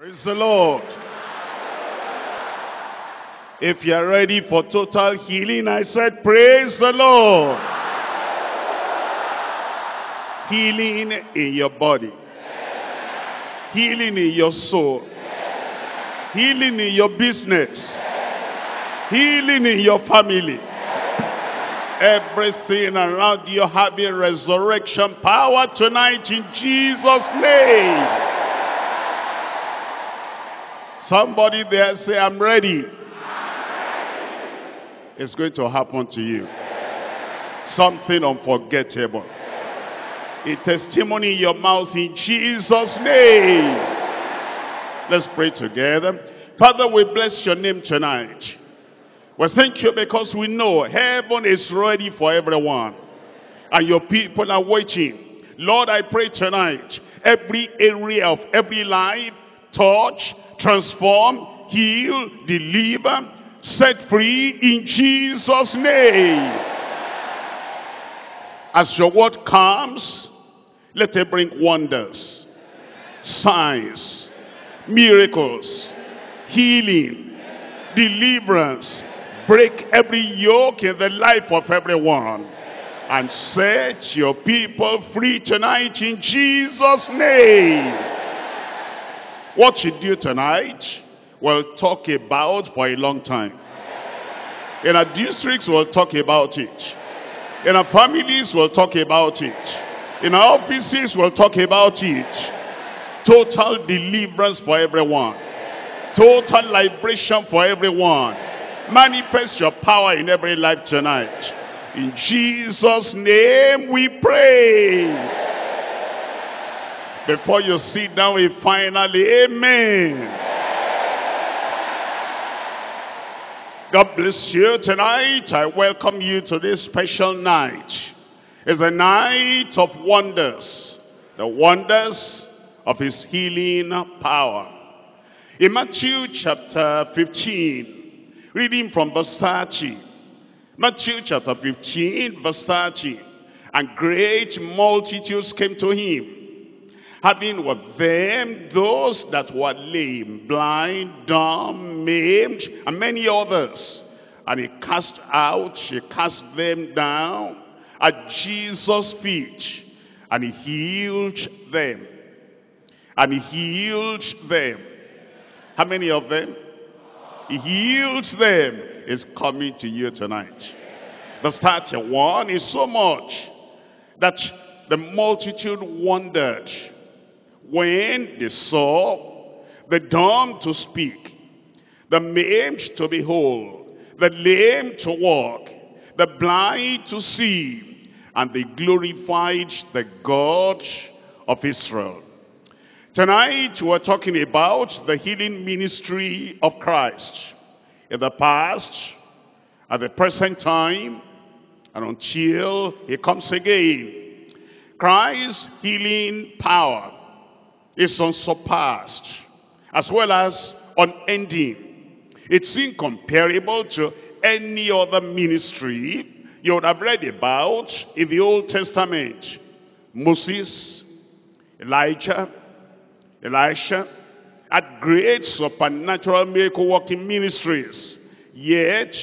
Praise the Lord. If you're ready for total healing, I said, praise the Lord. Healing in your body. Healing in your soul. Healing in your business. Healing in your family. Everything around you having resurrection power tonight in Jesus' name. Somebody there say, I'm ready. It's going to happen to you. Something unforgettable. A testimony in your mouth in Jesus' name. Let's pray together. Father, we bless your name tonight. We thank you because we know heaven is ready for everyone. And your people are waiting. Lord, I pray tonight, every area of every life, touch, transform, heal, deliver, set free in Jesus' name. As your word comes, let it bring wonders, signs, miracles, healing, deliverance, break every yoke in the life of everyone and set your people free tonight in Jesus' name. What you do tonight, we'll talk about for a long time. In our districts, we'll talk about it. In our families, we'll talk about it. In our offices, we'll talk about it. Total deliverance for everyone. Total liberation for everyone. Manifest your power in every life tonight. In Jesus' name we pray. Before you sit down, we finally, amen. God bless you tonight. I welcome you to this special night. It's a night of wonders. The wonders of his healing power. In Matthew chapter 15, reading from verse 30. Matthew chapter 15, verse 30. And great multitudes came to him having with them those that were lame, blind, dumb, maimed, and many others. And he cast out, he cast them down at Jesus' feet, and he healed them. And he healed them. How many of them? He healed them. Is coming to you tonight. The starting one is so much that the multitude wondered when they saw the dumb to speak, the maimed to behold, the lame to walk, the blind to see, and they glorified the God of Israel. Tonight we're talking about the healing ministry of Christ. In the past, at the present time, and until he comes again. Christ's healing power is unsurpassed as well as unending. It's incomparable to any other ministry you would have read about in the Old Testament. Moses, Elijah, Elisha had great supernatural miracle working ministries. Yet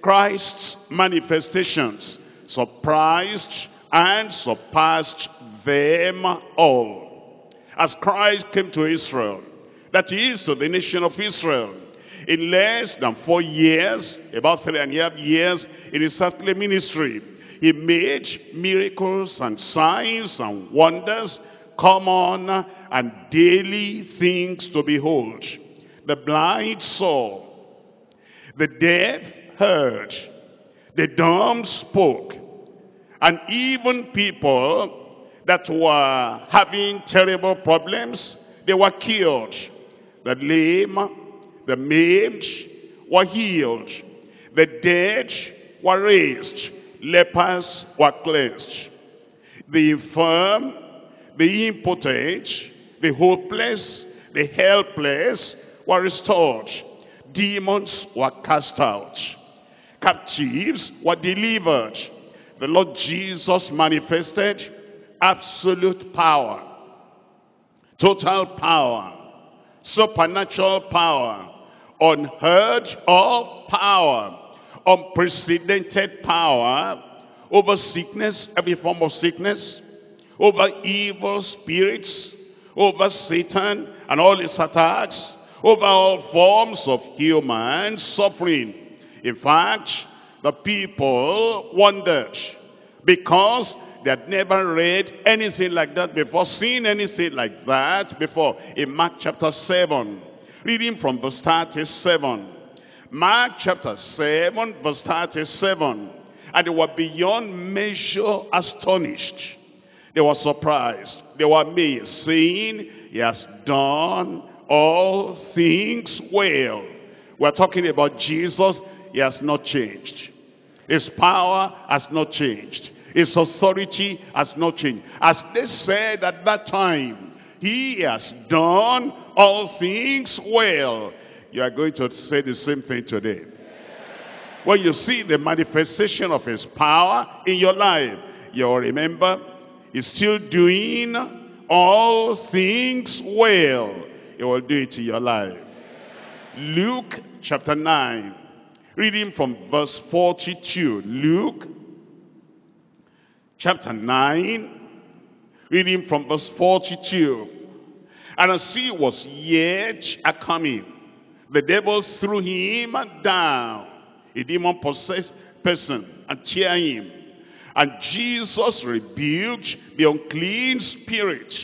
Christ's manifestations surprised and surpassed them all as Christ came to Israel, that is to the nation of Israel. In less than four years, about three and a half years in his earthly ministry, he made miracles and signs and wonders common and daily things to behold. The blind saw, the deaf heard, the dumb spoke, and even people that were having terrible problems, they were cured. The lame, the maimed were healed. The dead were raised. Lepers were cleansed. The infirm, the impotent, the hopeless, the helpless were restored. Demons were cast out. Captives were delivered. The Lord Jesus manifested absolute power, total power, supernatural power, unheard of power, unprecedented power over sickness, every form of sickness, over evil spirits, over Satan and all his attacks, over all forms of human suffering. In fact, the people wondered because they had never read anything like that before, seen anything like that before. In Mark chapter 7, reading from verse 37. Mark chapter 7, verse 37. And they were beyond measure astonished. They were surprised. They were amazed, saying, He has done all things well. We're talking about Jesus. He has not changed. His power has not changed. His authority has not changed. As they said at that time, he has done all things well. You are going to say the same thing today. When you see the manifestation of his power in your life, you'll remember he's still doing all things well. He will do it in your life. Luke chapter 9, reading from verse 42. Luke chapter 9, reading from verse 42. And as he was yet a coming, the devil threw him down, a demon-possessed person, and tear him. And Jesus rebuked the unclean spirit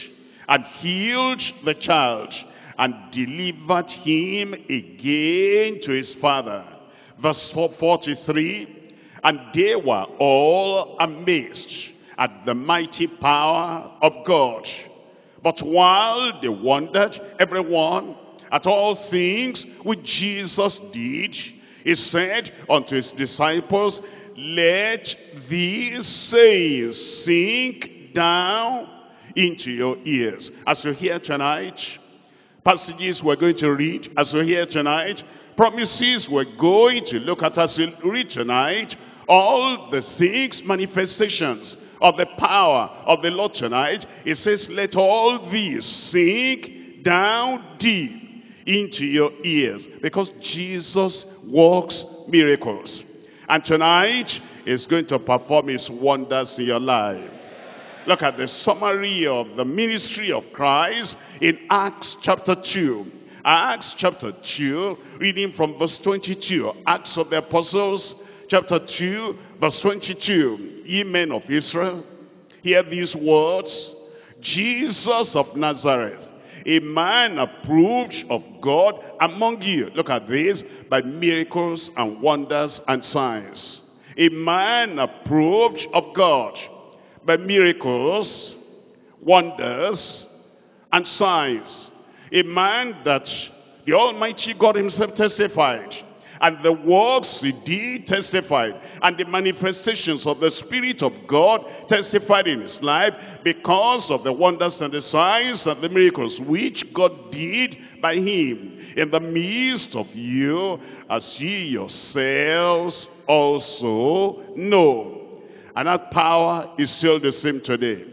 and healed the child and delivered him again to his father. Verse 43, and they were all amazed at the mighty power of God. But while they wondered, everyone, at all things which Jesus did, he said unto his disciples, Let these sayings sink down into your ears. As you hear tonight, passages we're going to read, as we hear tonight, promises we're going to look at as we read tonight, all the six manifestations of the power of the Lord tonight, it says, let all these sink down deep into your ears. Because Jesus works miracles. And tonight is going to perform his wonders in your life. Look at the summary of the ministry of Christ in Acts chapter 2. Acts chapter 2, reading from verse 22. Acts of the Apostles chapter 2, verse 22. Ye men of Israel, hear these words. Jesus of Nazareth, a man approved of God among you. Look at this, by miracles and wonders and signs. A man approved of God by miracles, wonders, and signs. A man that the Almighty God himself testified and the works he did testified. And the manifestations of the Spirit of God testified in his life because of the wonders and the signs and the miracles which God did by him in the midst of you as ye yourselves also know. And that power is still the same today.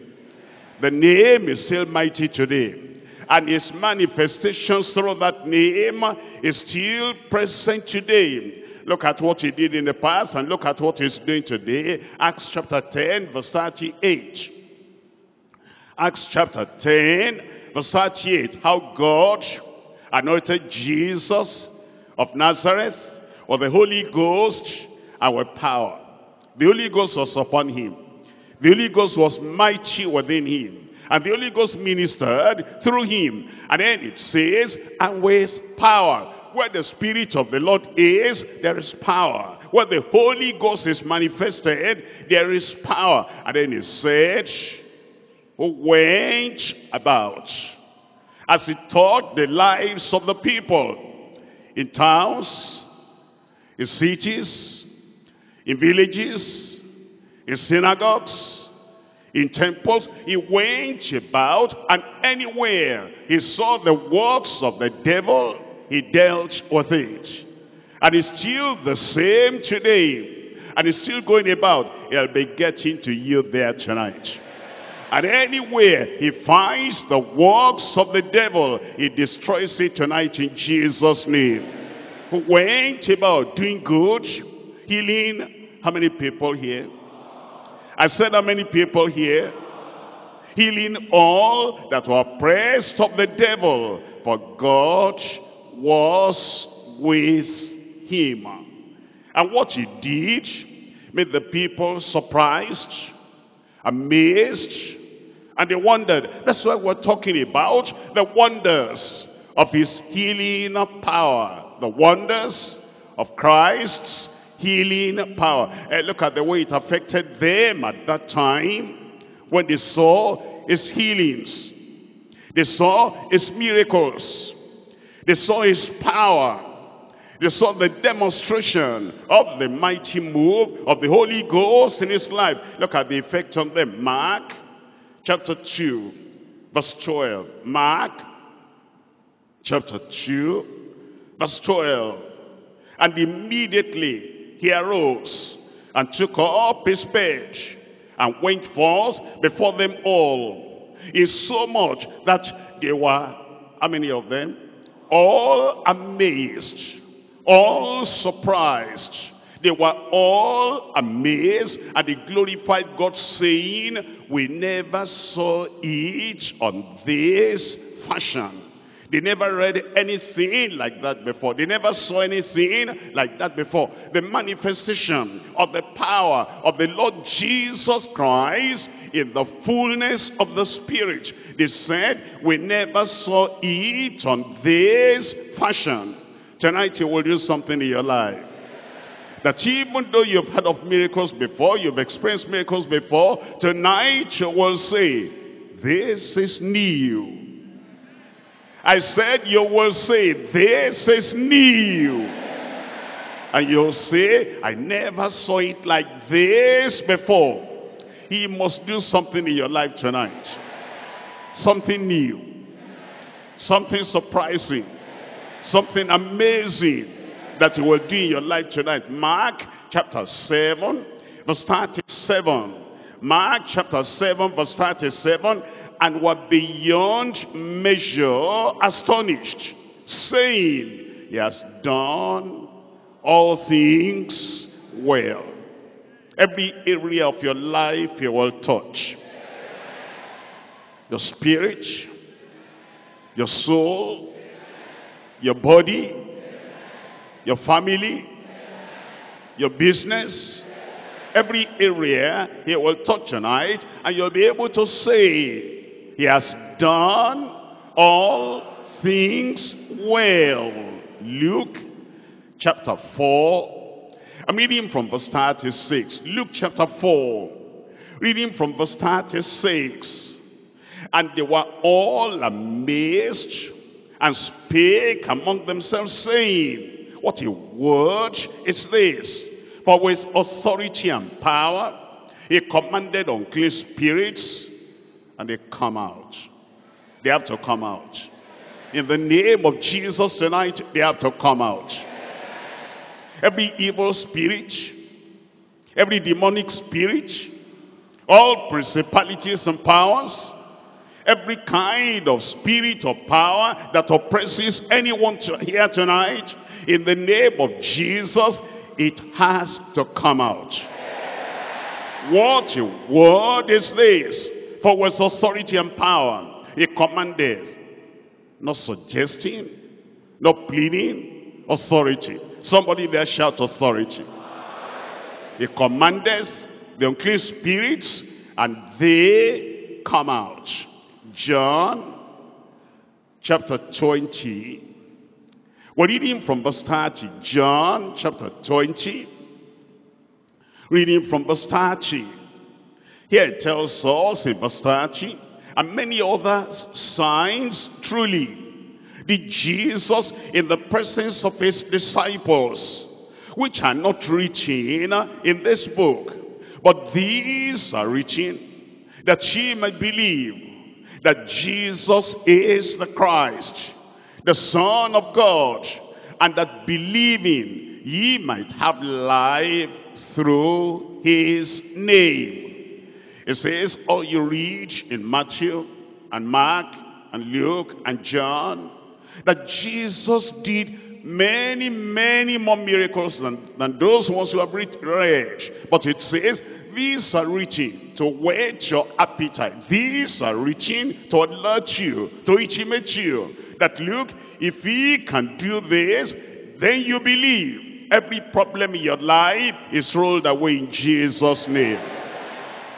The name is still mighty today and his manifestations through that name is still present today. Look at what he did in the past and look at what he's doing today. Acts chapter 10 verse 38. Acts chapter 10 verse 38. How God anointed Jesus of Nazareth with the Holy Ghost and with power. The Holy Ghost was upon him. The Holy Ghost was mighty within him. And the Holy Ghost ministered through him. And then it says, and with power. Where the Spirit of the Lord is, there is power. Where the Holy Ghost is manifested, there is power. And then he said, who went about as he taught the lives of the people in towns, in cities, in villages, in synagogues, in temples. He went about and anywhere he saw the works of the devil, he dealt with it. And it's still the same today. And he's still going about. He'll be getting to you there tonight. And anywhere he finds the works of the devil, he destroys it tonight in Jesus' name. Who went about doing good, healing, how many people here? I said how many people here? Healing all that were oppressed of the devil, for God was with him. And what he did made the people surprised, amazed, and they wondered. That's what we're talking about the wonders of his healing power. The wonders of Christ's healing power. And look at the way it affected them at that time when they saw his healings. They saw his miracles. They saw his power. They saw the demonstration of the mighty move of the Holy Ghost in his life. Look at the effect on them. Mark chapter 2, verse 12. Mark chapter 2, verse 12. And immediately he arose and took up his bed and went forth before them all. In so much that they were, how many of them? All amazed, all surprised. They were all amazed and they glorified God saying, we never saw it on this fashion. They never read anything like that before. They never saw anything like that before. The manifestation of the power of the Lord Jesus Christ in the fullness of the Spirit. They said, we never saw it on this fashion. Tonight you will do something in your life. That even though you've heard of miracles before, you've experienced miracles before, tonight you will say, this is new. I said you will say, this is new. And you'll say, I never saw it like this before. He must do something in your life tonight. Something new. Something surprising. Something amazing that he will do in your life tonight. Mark chapter 7, verse 37. Mark chapter 7, verse 37 and were beyond measure astonished, saying, He has done all things well. Every area of your life He will touch. Your spirit, your soul, your body, your family, your business, every area he will touch tonight and you'll be able to say he has done all things well. Luke chapter 4. I'm reading from verse 36. Luke chapter 4. Reading from verse 36. And they were all amazed and spake among themselves, saying, What a word is this? For with authority and power he commanded unclean spirits and they come out. They have to come out. In the name of Jesus tonight, they have to come out. Every evil spirit, every demonic spirit, all principalities and powers, every kind of spirit or power that oppresses anyone to here tonight, in the name of Jesus, it has to come out. What a word is this? For with authority and power, he commanded, not suggesting, not pleading, authority. Somebody there shout authority. He commanded the unclean spirits and they come out. John chapter 20. We're reading from verse 30. John chapter 20. Reading from verse 30. Here it tells us in verse 30, and many other signs truly did Jesus in the presence of his disciples, which are not written uh, in this book. But these are written that ye might believe that Jesus is the Christ, the Son of God, and that believing ye might have life through his name. It says, all you read in Matthew and Mark and Luke and John, that Jesus did many, many more miracles than, than those ones you have read. But it says, these are reaching to whet your appetite. These are reaching to alert you, to intimate you. That look, if he can do this, then you believe. Every problem in your life is rolled away in Jesus' name.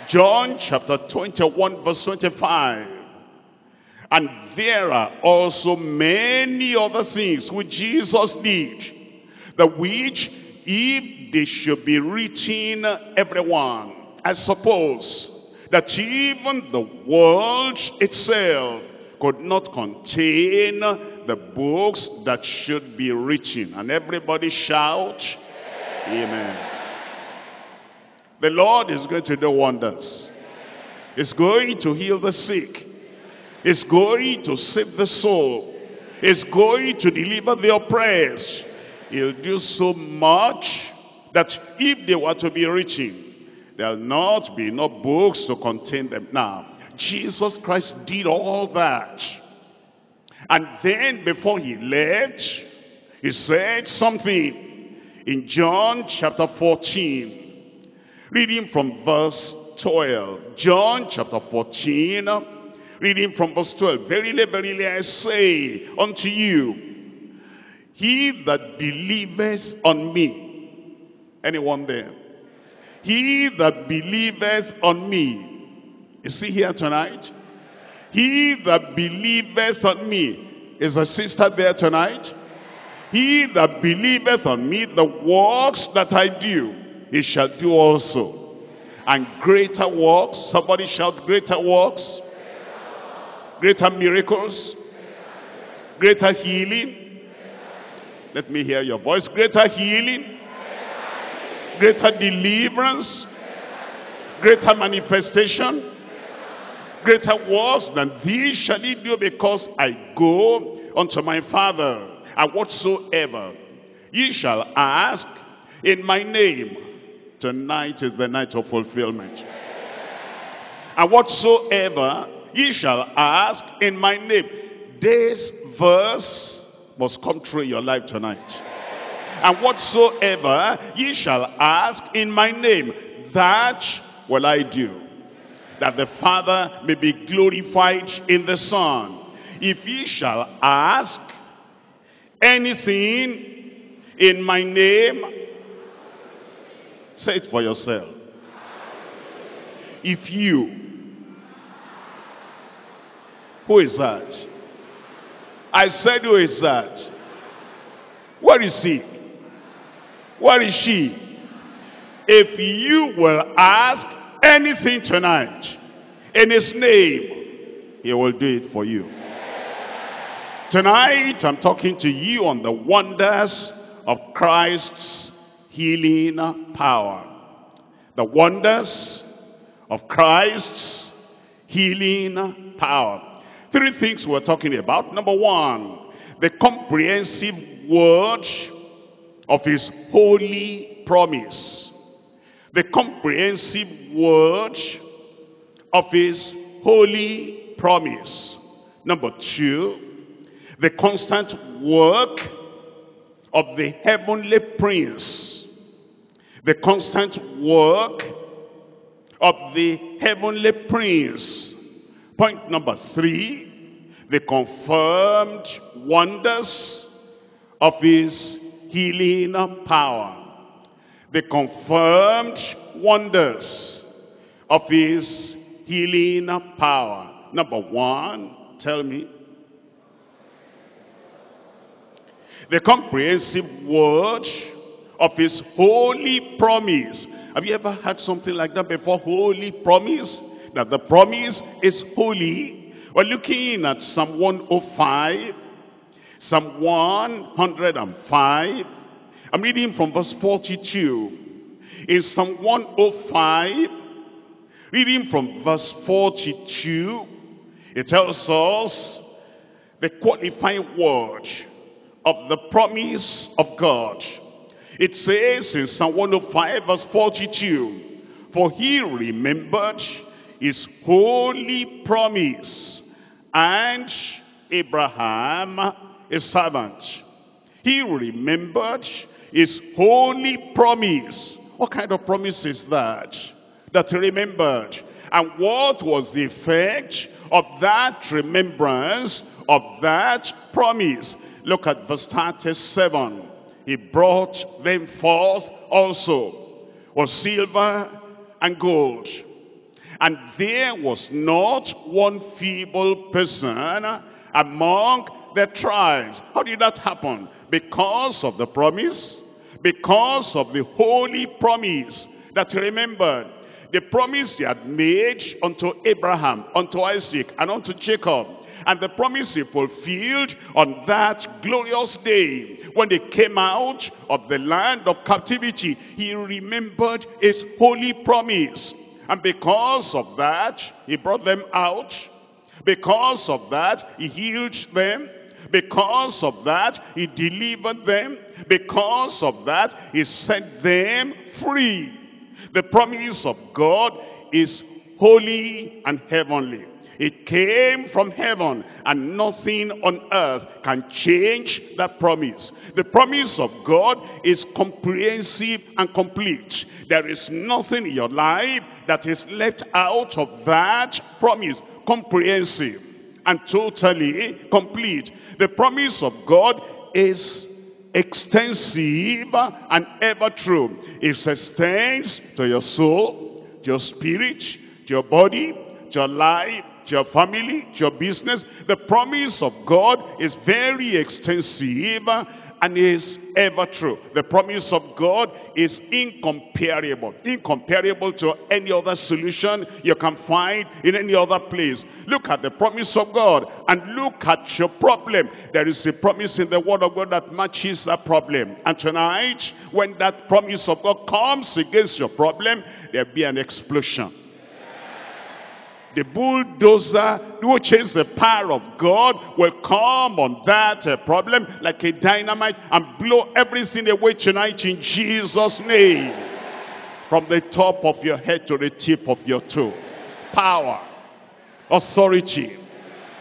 John chapter 21 verse 25. And there are also many other things which Jesus did, the which if they should be written everyone, I suppose that even the world itself could not contain the books that should be written. And everybody shout, Amen. The Lord is going to do wonders. He's going to heal the sick is going to save the soul, is going to deliver the oppressed. He'll do so much that if they were to be reaching, there'll not be enough books to contain them. Now, Jesus Christ did all that. And then before he left, he said something in John chapter 14, reading from verse 12. John chapter 14, Reading from verse 12. Verily, verily, I say unto you, he that believeth on me. Anyone there? He that believeth on me. Is he here tonight? He that believeth on me. Is a sister there tonight? He that believeth on me, the works that I do, he shall do also. And greater works, somebody shout greater works Greater miracles. Greater healing. Let me hear your voice. Greater healing. Greater deliverance. Greater manifestation. Greater works than these shall he do because I go unto my Father. And whatsoever ye shall ask in my name. Tonight is the night of fulfillment. And whatsoever ye shall ask in my name. This verse must come true in your life tonight. And whatsoever ye shall ask in my name, that will I do. That the Father may be glorified in the Son. If ye shall ask anything in my name, say it for yourself. If you who is that? I said, who is that? Where is he? Where is she? If you will ask anything tonight in his name, he will do it for you. Tonight, I'm talking to you on the wonders of Christ's healing power. The wonders of Christ's healing power. Three things we're talking about. Number one, the comprehensive word of his holy promise. The comprehensive word of his holy promise. Number two, the constant work of the heavenly prince. The constant work of the heavenly prince. Point number three, the confirmed wonders of his healing power. The confirmed wonders of his healing power. Number one, tell me. The comprehensive word of his holy promise. Have you ever heard something like that before? Holy promise? that the promise is holy. We're looking at Psalm 105, Psalm 105. I'm reading from verse 42. In Psalm 105, reading from verse 42, it tells us the qualifying word of the promise of God. It says in Psalm 105 verse 42, For he remembered his holy promise. And Abraham, a servant, he remembered his holy promise. What kind of promise is that? That he remembered. And what was the effect of that remembrance of that promise? Look at verse 37. He brought them forth also was silver and gold. And there was not one feeble person among the tribes. How did that happen? Because of the promise, because of the holy promise that remembered. The promise he had made unto Abraham, unto Isaac, and unto Jacob. And the promise he fulfilled on that glorious day when they came out of the land of captivity. He remembered his holy promise. And because of that, he brought them out. Because of that, he healed them. Because of that, he delivered them. Because of that, he set them free. The promise of God is holy and heavenly. It came from heaven and nothing on earth can change that promise. The promise of God is comprehensive and complete. There is nothing in your life that is left out of that promise. Comprehensive and totally complete. The promise of God is extensive and ever true. It extends to your soul, to your spirit, to your body, to your life, to your family, to your business. The promise of God is very extensive and is ever true. The promise of God is incomparable. Incomparable to any other solution you can find in any other place. Look at the promise of God and look at your problem. There is a promise in the word of God that matches that problem. And tonight, when that promise of God comes against your problem, there'll be an explosion the bulldozer which is the power of God will come on that uh, problem like a dynamite and blow everything away tonight in Jesus name. From the top of your head to the tip of your toe. Power authority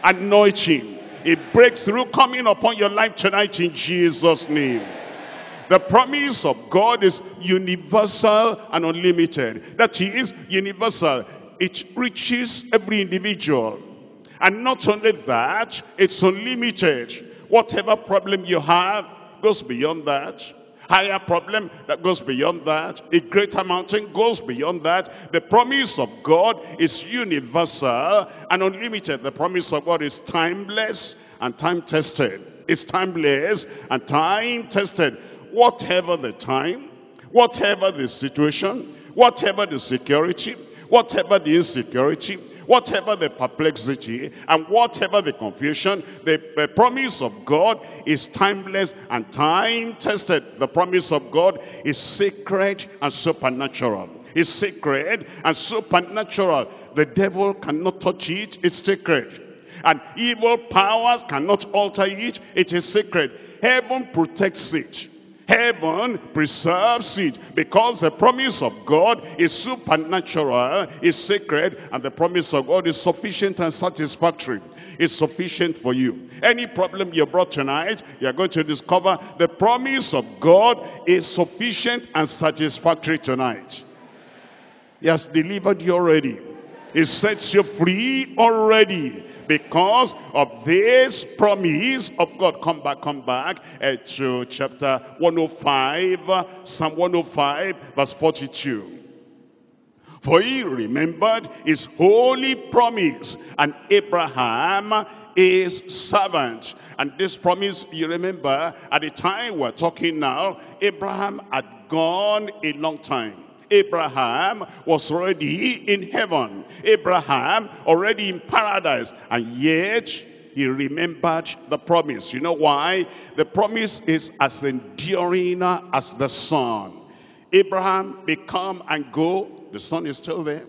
anointing. A breakthrough coming upon your life tonight in Jesus name. The promise of God is universal and unlimited. That he is universal it reaches every individual. And not only that, it's unlimited. Whatever problem you have goes beyond that. Higher problem that goes beyond that. A greater mountain goes beyond that. The promise of God is universal and unlimited. The promise of God is timeless and time-tested. It's timeless and time-tested. Whatever the time, whatever the situation, whatever the security, whatever the insecurity, whatever the perplexity, and whatever the confusion, the, the promise of God is timeless and time-tested. The promise of God is sacred and supernatural. It's sacred and supernatural. The devil cannot touch it. It's sacred. And evil powers cannot alter it. It is sacred. Heaven protects it. Heaven preserves it because the promise of God is supernatural, is sacred, and the promise of God is sufficient and satisfactory. Is sufficient for you. Any problem you brought tonight, you're going to discover the promise of God is sufficient and satisfactory tonight. He has delivered you already. He sets you free already because of this promise of God. Come back, come back uh, to chapter 105, Psalm 105, verse 42. For he remembered his holy promise, and Abraham is servant. And this promise, you remember, at the time we're talking now, Abraham had gone a long time. Abraham was already in heaven. Abraham already in paradise. And yet, he remembered the promise. You know why? The promise is as enduring as the sun. Abraham become and go, the sun is still there.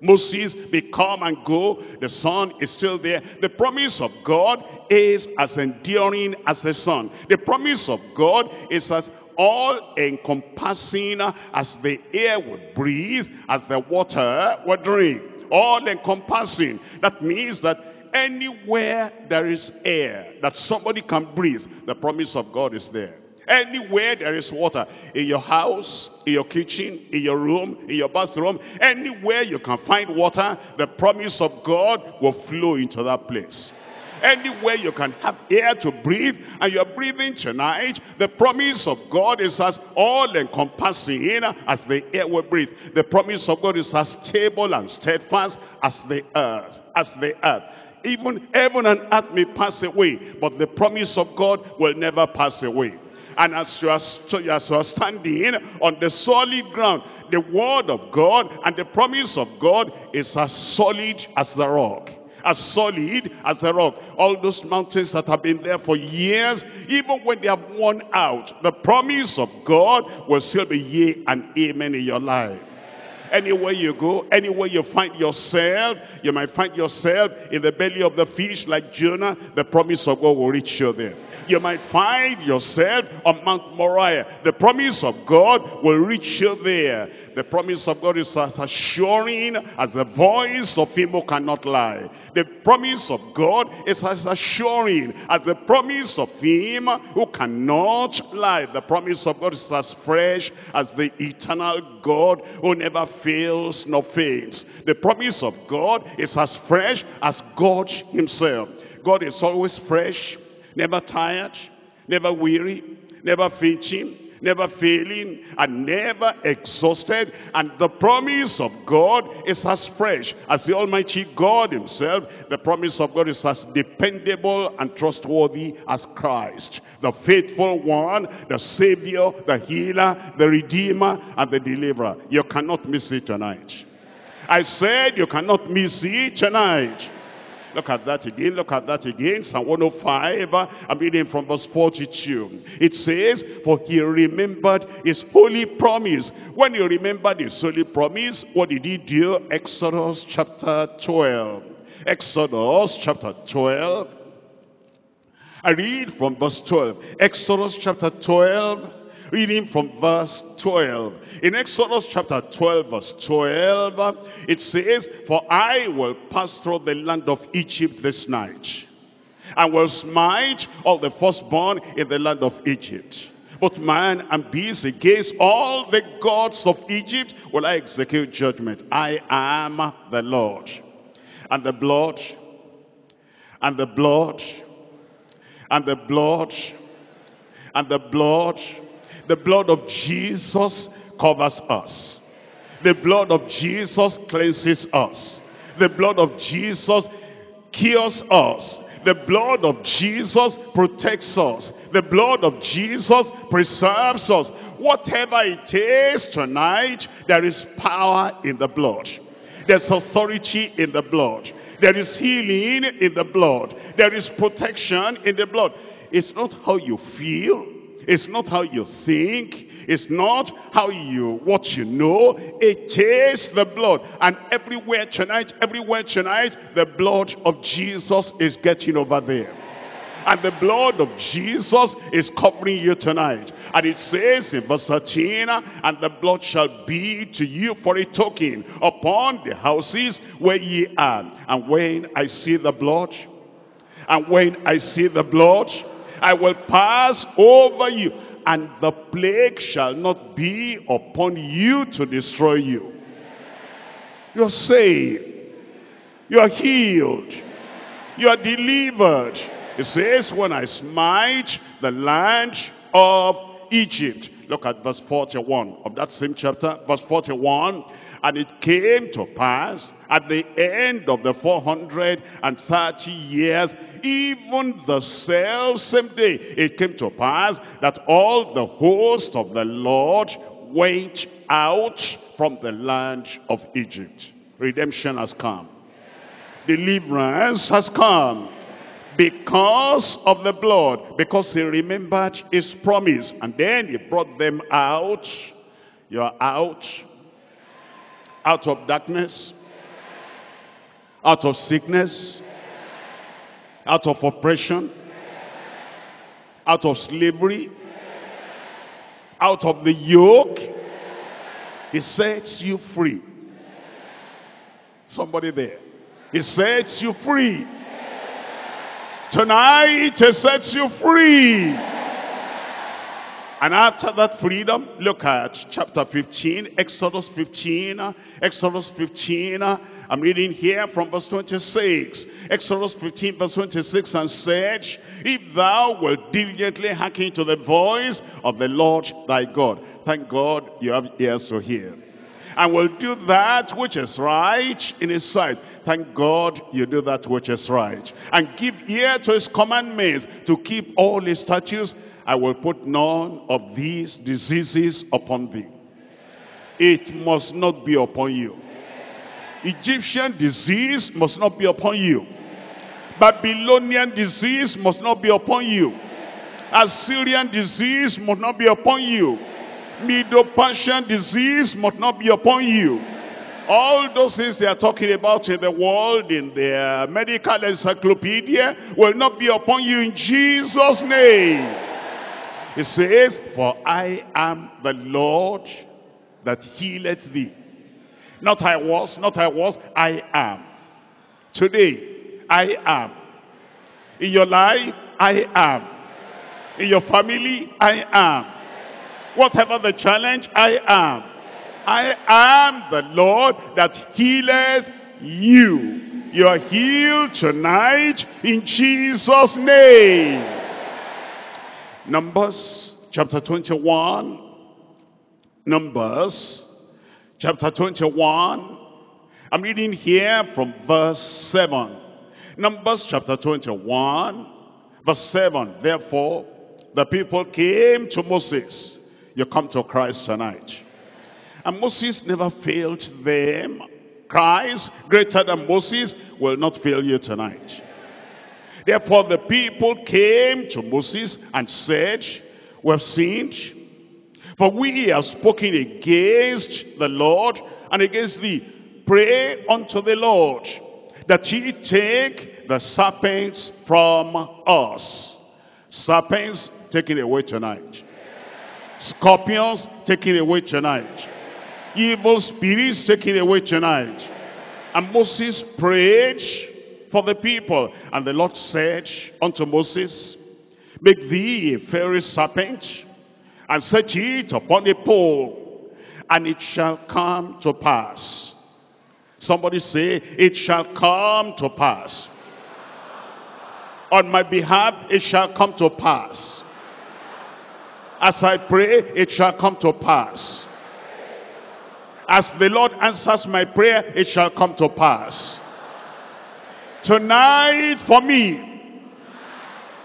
Moses become and go, the sun is still there. The promise of God is as enduring as the sun. The promise of God is as all encompassing as the air would breathe, as the water would drink. all encompassing. That means that anywhere there is air that somebody can breathe, the promise of God is there. Anywhere there is water, in your house, in your kitchen, in your room, in your bathroom, anywhere you can find water, the promise of God will flow into that place. Anywhere you can have air to breathe, and you're breathing tonight, the promise of God is as all-encompassing as the air we breathe. The promise of God is as stable and steadfast as the earth, as the earth. Even heaven and earth may pass away, but the promise of God will never pass away. And as you, are, as you are standing on the solid ground, the word of God and the promise of God is as solid as the rock. As solid as the rock. All those mountains that have been there for years, even when they have worn out, the promise of God will still be yea and amen in your life. Anywhere you go, anywhere you find yourself, you might find yourself in the belly of the fish like Jonah, the promise of God will reach you there you might find yourself on Mount Moriah. The promise of God will reach you there. The promise of God is as assuring as the voice of him who cannot lie. The promise of God is as assuring as the promise of him who cannot lie. The promise of God is as fresh as the eternal God who never fails nor fails. The promise of God is as fresh as God himself. God is always fresh, never tired, never weary, never fainting, never failing, and never exhausted. And the promise of God is as fresh as the Almighty God himself. The promise of God is as dependable and trustworthy as Christ. The faithful one, the Savior, the healer, the Redeemer, and the Deliverer. You cannot miss it tonight. I said you cannot miss it tonight. Look at that again. Look at that again. Psalm 105. I'm reading from verse 42. It says, For he remembered his holy promise. When he remembered his holy promise, what did he do? Exodus chapter 12. Exodus chapter 12. I read from verse 12. Exodus chapter 12 Reading from verse 12. In Exodus chapter 12 verse 12, it says, For I will pass through the land of Egypt this night, and will smite all the firstborn in the land of Egypt. Both man and beast against all the gods of Egypt will I execute judgment. I am the Lord. And the blood, and the blood, and the blood, and the blood, the blood of Jesus covers us. The blood of Jesus cleanses us. The blood of Jesus cures us. The blood of Jesus protects us. The blood of Jesus preserves us. Whatever it is tonight, there is power in the blood. There's authority in the blood. There is healing in the blood. There is protection in the blood. It's not how you feel. It's not how you think. It's not how you, what you know. It is the blood. And everywhere tonight, everywhere tonight, the blood of Jesus is getting over there. And the blood of Jesus is covering you tonight. And it says in verse 13, And the blood shall be to you for a token upon the houses where ye are. And when I see the blood, and when I see the blood, I will pass over you, and the plague shall not be upon you to destroy you. You're saved. You are healed. You are delivered. It says, when I smite the land of Egypt. Look at verse 41 of that same chapter. Verse 41. And it came to pass at the end of the 430 years, even the self same day, it came to pass that all the host of the Lord went out from the land of Egypt. Redemption has come. Deliverance has come. Because of the blood because he remembered his promise and then he brought them out. You're out. Out of darkness, out of sickness, out of oppression, out of slavery, out of the yoke. He sets you free. Somebody there. He sets you free. Tonight, he sets you free. And after that freedom, look at chapter 15, Exodus 15, Exodus 15. I'm reading here from verse 26. Exodus 15 verse 26 and said, If thou wilt diligently hearken to the voice of the Lord thy God. Thank God you have ears to hear. And will do that which is right in his sight. Thank God you do that which is right. And give ear to his commandments to keep all his statutes I will put none of these diseases upon thee. It must not be upon you. Egyptian disease must not be upon you. Babylonian disease must not be upon you. Assyrian disease must not be upon you. Medo-Persian disease must not be upon you. All those things they are talking about in the world, in their medical encyclopedia, will not be upon you in Jesus' name. It says, For I am the Lord that healeth thee. Not I was, not I was, I am. Today, I am. In your life, I am. In your family, I am. Whatever the challenge, I am. I am the Lord that healeth you. You are healed tonight in Jesus' name. Numbers chapter 21. Numbers chapter 21. I'm reading here from verse 7. Numbers chapter 21, verse 7. Therefore, the people came to Moses. You come to Christ tonight. And Moses never failed them. Christ, greater than Moses, will not fail you tonight. Therefore the people came to Moses and said, We have sinned, for we have spoken against the Lord and against thee. Pray unto the Lord that he take the serpents from us. Serpents taken away tonight. Scorpions taken away tonight. Evil spirits taken away tonight. And Moses prayed for the people. And the Lord said unto Moses, Make thee a fiery serpent, and set it upon a pole, and it shall come to pass. Somebody say, it shall come to pass. On my behalf, it shall come to pass. As I pray, it shall come to pass. As the Lord answers my prayer, it shall come to pass. Tonight for me.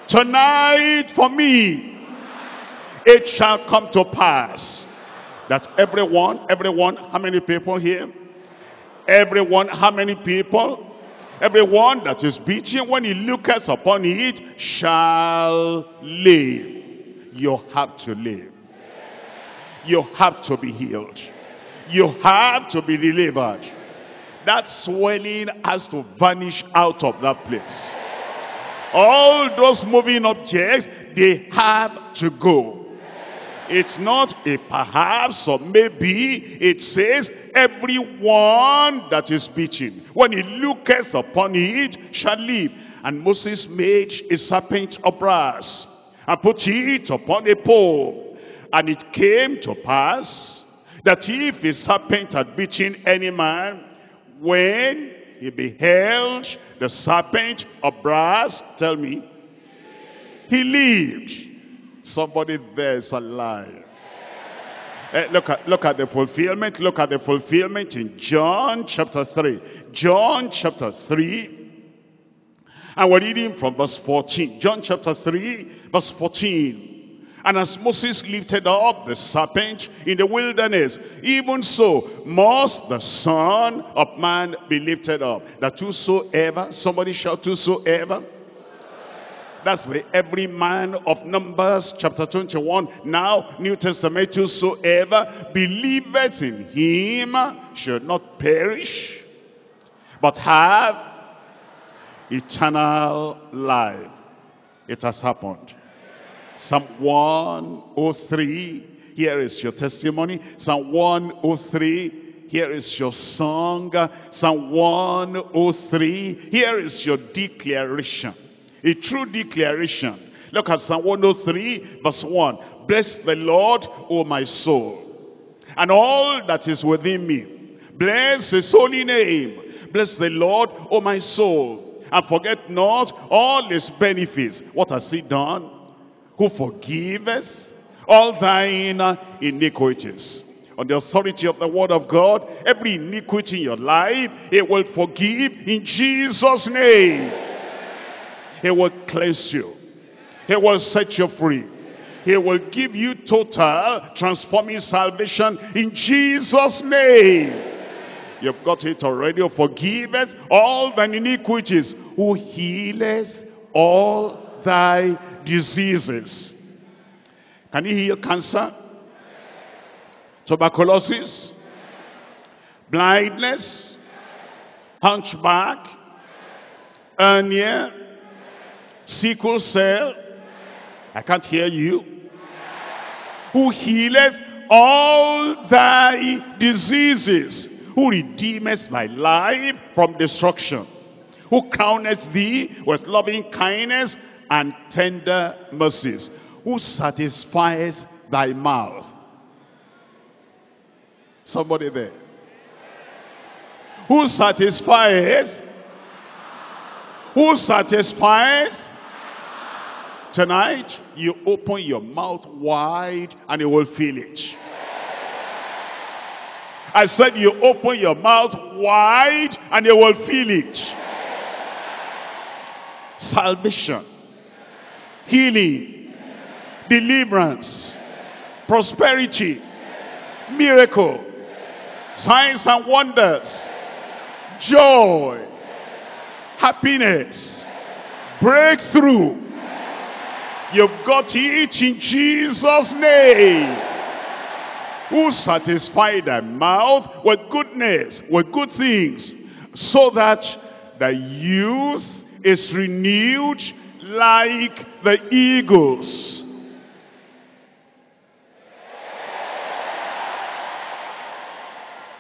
Tonight for me. It shall come to pass that everyone, everyone, how many people here? Everyone, how many people? Everyone that is beaten when he looketh upon it shall live. You have to live. You have to be healed. You have to be delivered that swelling has to vanish out of that place. All those moving objects, they have to go. It's not a perhaps or maybe. It says, everyone that is beaten, when he looketh upon it, shall live. And Moses made a serpent of brass and put it upon a pole. And it came to pass that if a serpent had beaten any man, when he beheld the serpent of brass, tell me, he lived. Somebody there is alive. Uh, look, at, look at the fulfillment. Look at the fulfillment in John chapter 3. John chapter 3. And we're reading from verse 14. John chapter 3, verse 14. And as Moses lifted up the serpent in the wilderness, even so must the Son of Man be lifted up. That whosoever, somebody shout whosoever. That's the every man of Numbers chapter 21. Now, New Testament, whosoever believeth in him should not perish, but have eternal life. It has happened. Psalm 103, here is your testimony. Psalm 103, Here is your song, Psalm 103. Here is your declaration. A true declaration. Look at Psalm 103, verse 1. Bless the Lord, O my soul, and all that is within me. Bless his holy name. Bless the Lord, O my soul, and forget not all his benefits. What has he done? Who forgiveth all thine iniquities on the authority of the word of God, every iniquity in your life, it will forgive in Jesus' name. He will cleanse you. He will set you free. He will give you total transforming salvation in Jesus' name. You've got it already. Who forgiveth all thine iniquities. Who healeth all thy diseases. Can he heal cancer? tuberculosis, blindness, hunchback, hernia, sickle cell. I can't hear you. Who healeth all thy diseases. Who redeemeth thy life from destruction. Who crowneth thee with loving kindness and tender mercies. Who satisfies thy mouth Somebody there. Who satisfies? Who satisfies? Tonight, you open your mouth wide and you will feel it. I said you open your mouth wide and you will feel it. Salvation, healing, deliverance, prosperity, miracle, signs and wonders, joy, happiness, breakthrough. You've got it in Jesus' name. Who satisfy thy mouth with goodness, with good things, so that the youth is renewed like the eagles.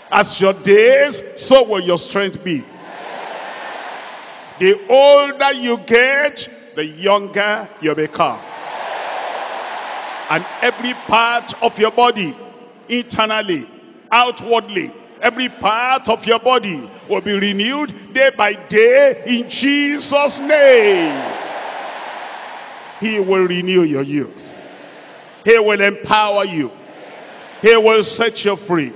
As your days, so will your strength be. The older you get, the younger you become. And every part of your body, internally, outwardly, every part of your body will be renewed day by day in Jesus' name. He will renew your youth. He will empower you. He will set you free.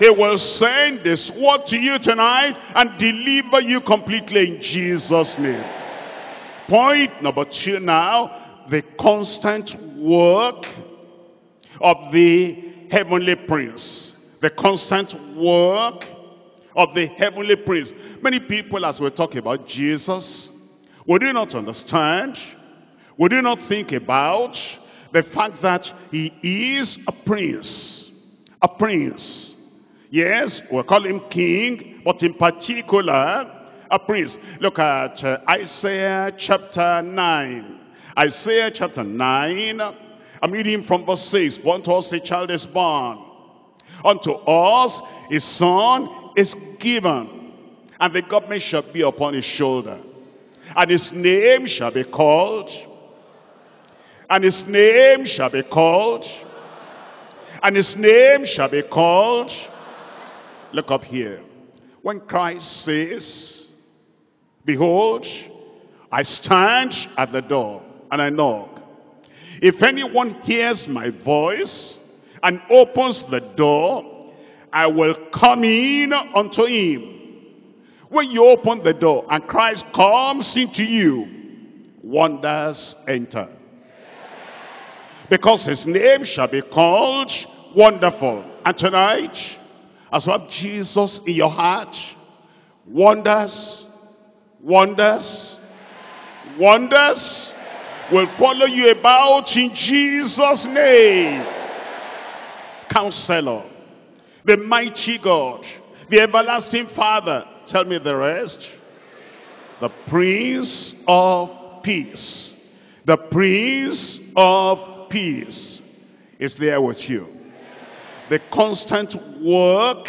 He will send this word to you tonight and deliver you completely in Jesus' name. Point number two now, the constant work of the heavenly prince. The constant work of the heavenly prince. Many people, as we talk about Jesus, we do not understand, we do not think about the fact that he is a prince. A prince. Yes, we call him king, but in particular, a prince. Look at uh, Isaiah chapter 9. Isaiah chapter 9, I'm reading from verse 6. For unto us a child is born. Unto us a son is given. And the government shall be upon his shoulder. And his name shall be called. And his name shall be called. And his name shall be called Look up here. When Christ says, Behold, I stand at the door and I knock. If anyone hears my voice and opens the door, I will come in unto him. When you open the door and Christ comes into you, wonders enter. Because his name shall be called Wonderful. And tonight, as have Jesus in your heart, wonders, wonders, wonders will follow you about in Jesus' name. Counselor, the mighty God, the everlasting Father. Tell me the rest. The Prince of Peace. The Prince of Peace is there with you the constant work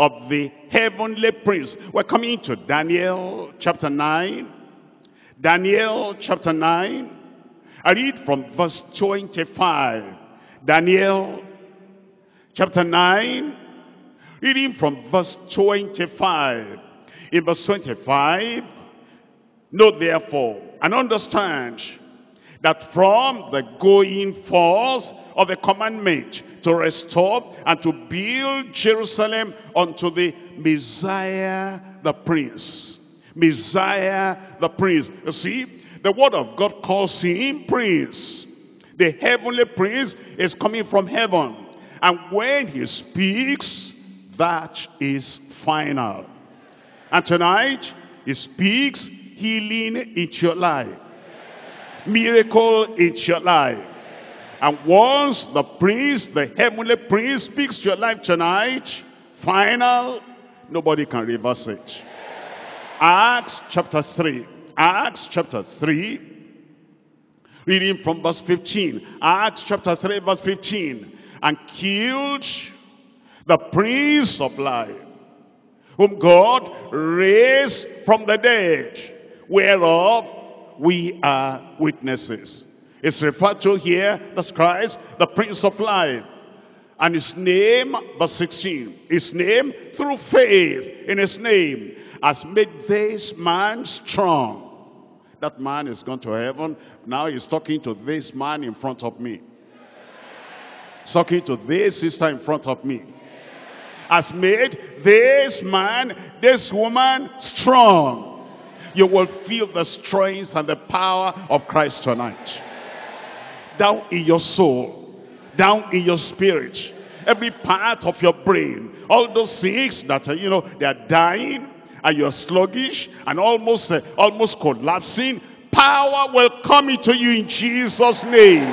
of the heavenly prince. We're coming to Daniel chapter 9. Daniel chapter 9. I read from verse 25. Daniel chapter 9, reading from verse 25. In verse 25, know therefore and understand that from the going forth of the commandment to restore and to build Jerusalem unto the Messiah the Prince. Messiah the Prince. You see, the word of God calls him Prince. The heavenly Prince is coming from heaven. And when he speaks, that is final. And tonight, he speaks healing into your life. Miracle into your life. And once the priest, the heavenly priest speaks to your life tonight, final, nobody can reverse it. Acts chapter 3. Acts chapter 3, reading from verse 15. Acts chapter 3 verse 15. And killed the prince of life, whom God raised from the dead, whereof we are witnesses. It's referred to here, that's Christ, the Prince of Life. And his name, verse 16, his name, through faith in his name, has made this man strong. That man is gone to heaven. Now he's talking to this man in front of me. He's talking to this sister in front of me. Has made this man, this woman strong. You will feel the strength and the power of Christ tonight down in your soul, down in your spirit, every part of your brain, all those things that, are, you know, they are dying, and you're sluggish, and almost, uh, almost collapsing, power will come into you in Jesus' name.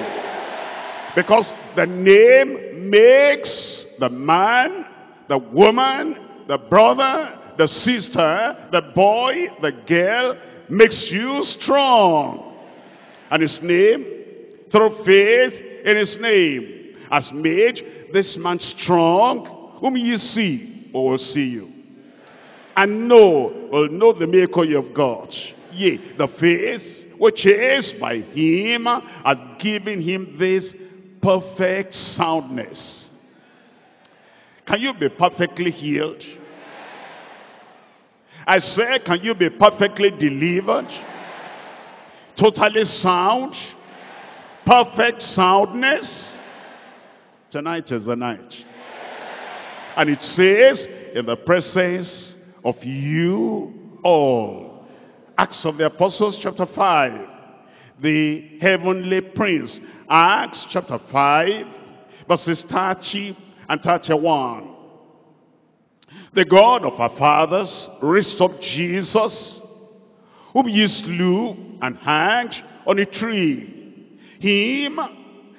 Because the name makes the man, the woman, the brother, the sister, the boy, the girl, makes you strong. And his name through faith in his name, has made this man strong, whom you see, or will see you. And know, will know the miracle of God. Yea, the faith which is by him has given him this perfect soundness. Can you be perfectly healed? I say, can you be perfectly delivered? Totally sound? Perfect soundness. Tonight is the night. And it says, in the presence of you all. Acts of the Apostles chapter 5. The heavenly prince. Acts chapter 5 verses 30 and 31. The God of our fathers raised up Jesus, whom you slew and hanged on a tree him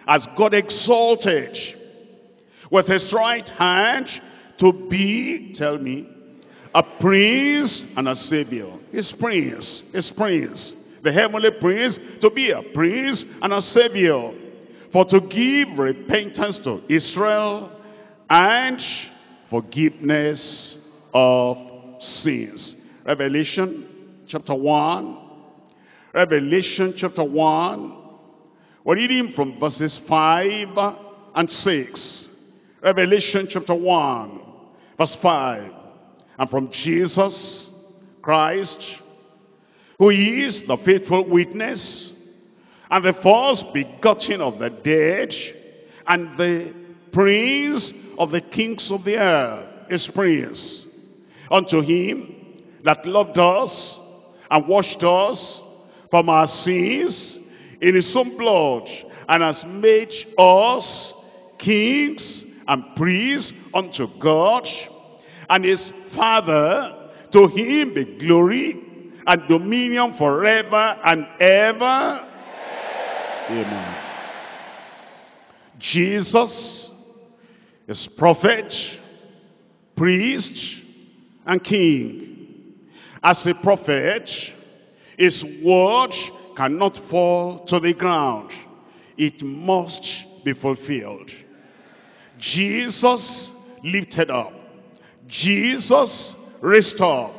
as God exalted with his right hand to be, tell me, a prince and a savior. His prince, his prince, the heavenly prince, to be a prince and a savior. For to give repentance to Israel and forgiveness of sins. Revelation chapter 1. Revelation chapter 1 we're reading from verses 5 and 6. Revelation chapter 1, verse 5. And from Jesus Christ, who is the faithful witness, and the first begotten of the dead, and the prince of the kings of the earth, is prince. Unto him that loved us and washed us from our sins in his own blood and has made us kings and priests unto God and his Father. To him be glory and dominion forever and ever. Amen. Jesus is prophet, priest, and king. As a prophet, his word cannot fall to the ground. It must be fulfilled. Jesus lifted up. Jesus up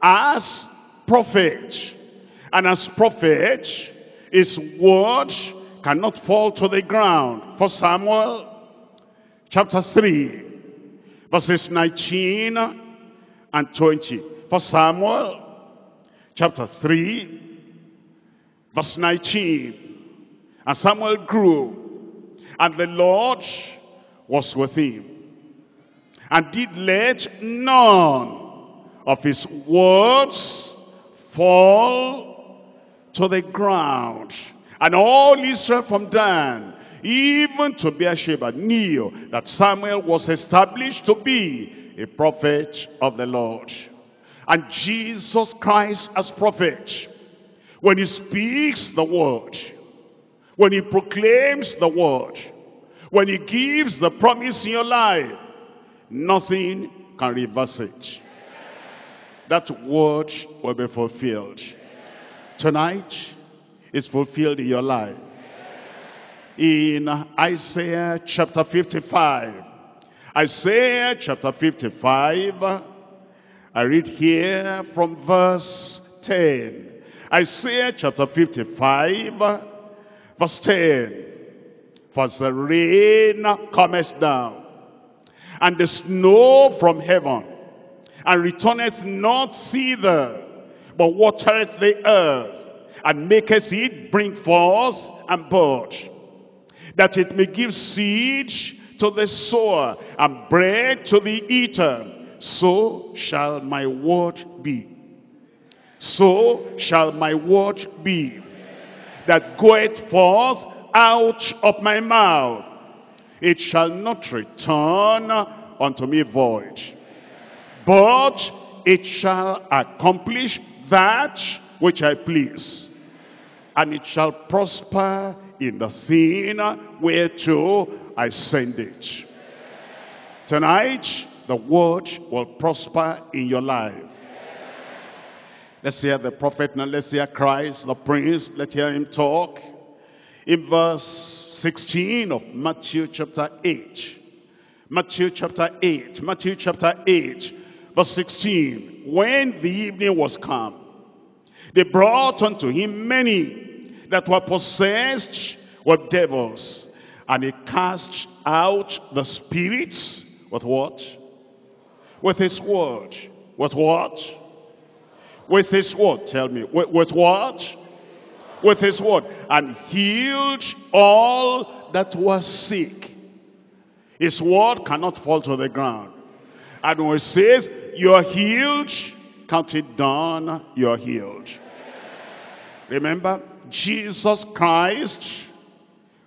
as prophet. And as prophet, his word cannot fall to the ground. For Samuel chapter 3, verses 19 and 20. For Samuel chapter 3, verse 19. And Samuel grew, and the Lord was with him, and did let none of his words fall to the ground. And all Israel from Dan, even to Beersheba, knew that Samuel was established to be a prophet of the Lord. And Jesus Christ as prophet, when he speaks the word, when he proclaims the word, when he gives the promise in your life, nothing can reverse it that word will be fulfilled. Tonight is fulfilled in your life. In Isaiah chapter 55, Isaiah chapter 55, I read here from verse 10. Isaiah chapter 55, verse 10. For the rain cometh down, and the snow from heaven, and returneth not thither, but watereth the earth, and maketh it bring forth and bud, that it may give seed to the sower, and bread to the eater. So shall my word be. So shall my word be, that goeth forth out of my mouth. It shall not return unto me void but it shall accomplish that which I please. And it shall prosper in the thing whereto I send it. Tonight, the word will prosper in your life. Let's hear the prophet now. Let's hear Christ, the prince. Let's hear him talk. In verse 16 of Matthew chapter 8. Matthew chapter 8. Matthew chapter 8 Verse 16, when the evening was come, they brought unto him many that were possessed with devils, and he cast out the spirits with what? With his word. With what? With his word. Tell me. With, with what? With his word. And healed all that were sick. His word cannot fall to the ground. And when it says, you're healed, count it done, you're healed. Remember, Jesus Christ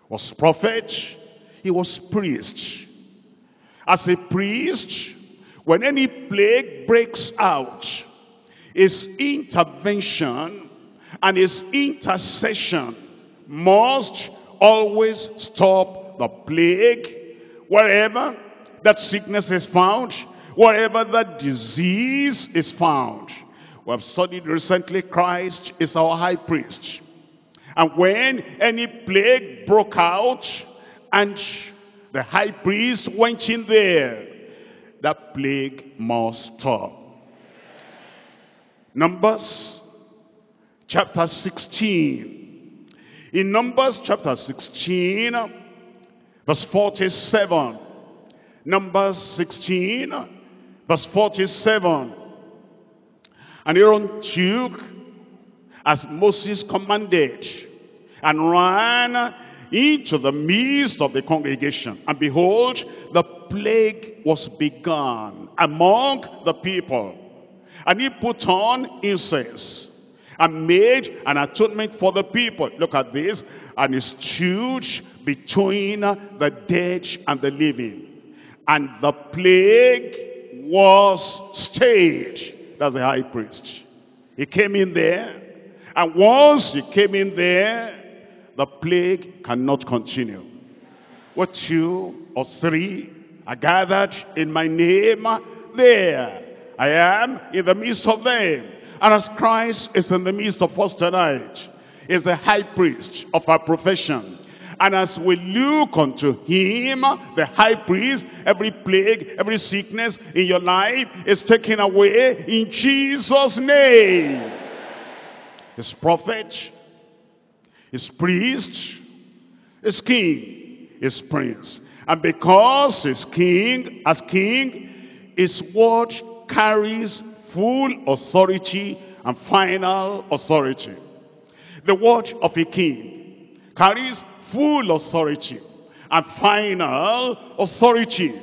was prophet, he was priest. As a priest, when any plague breaks out, his intervention and his intercession must always stop the plague wherever that sickness is found wherever that disease is found. We have studied recently, Christ is our high priest. And when any plague broke out and the high priest went in there, that plague must stop. Numbers chapter 16. In Numbers chapter 16, verse 47. Numbers 16, Verse 47. And Aaron took as Moses commanded and ran into the midst of the congregation. And behold, the plague was begun among the people. And he put on incense and made an atonement for the people. Look at this. And he stood between the dead and the living. And the plague was stayed. That's the high priest. He came in there. And once he came in there, the plague cannot continue. What two or three are gathered in my name, there I am in the midst of them. And as Christ is in the midst of us tonight, is the high priest of our profession. And as we look unto him, the high priest, every plague, every sickness in your life is taken away in Jesus' name. His prophet, his priest, his king, his prince. And because his king, as king, his word carries full authority and final authority. The word of a king carries full authority and final authority.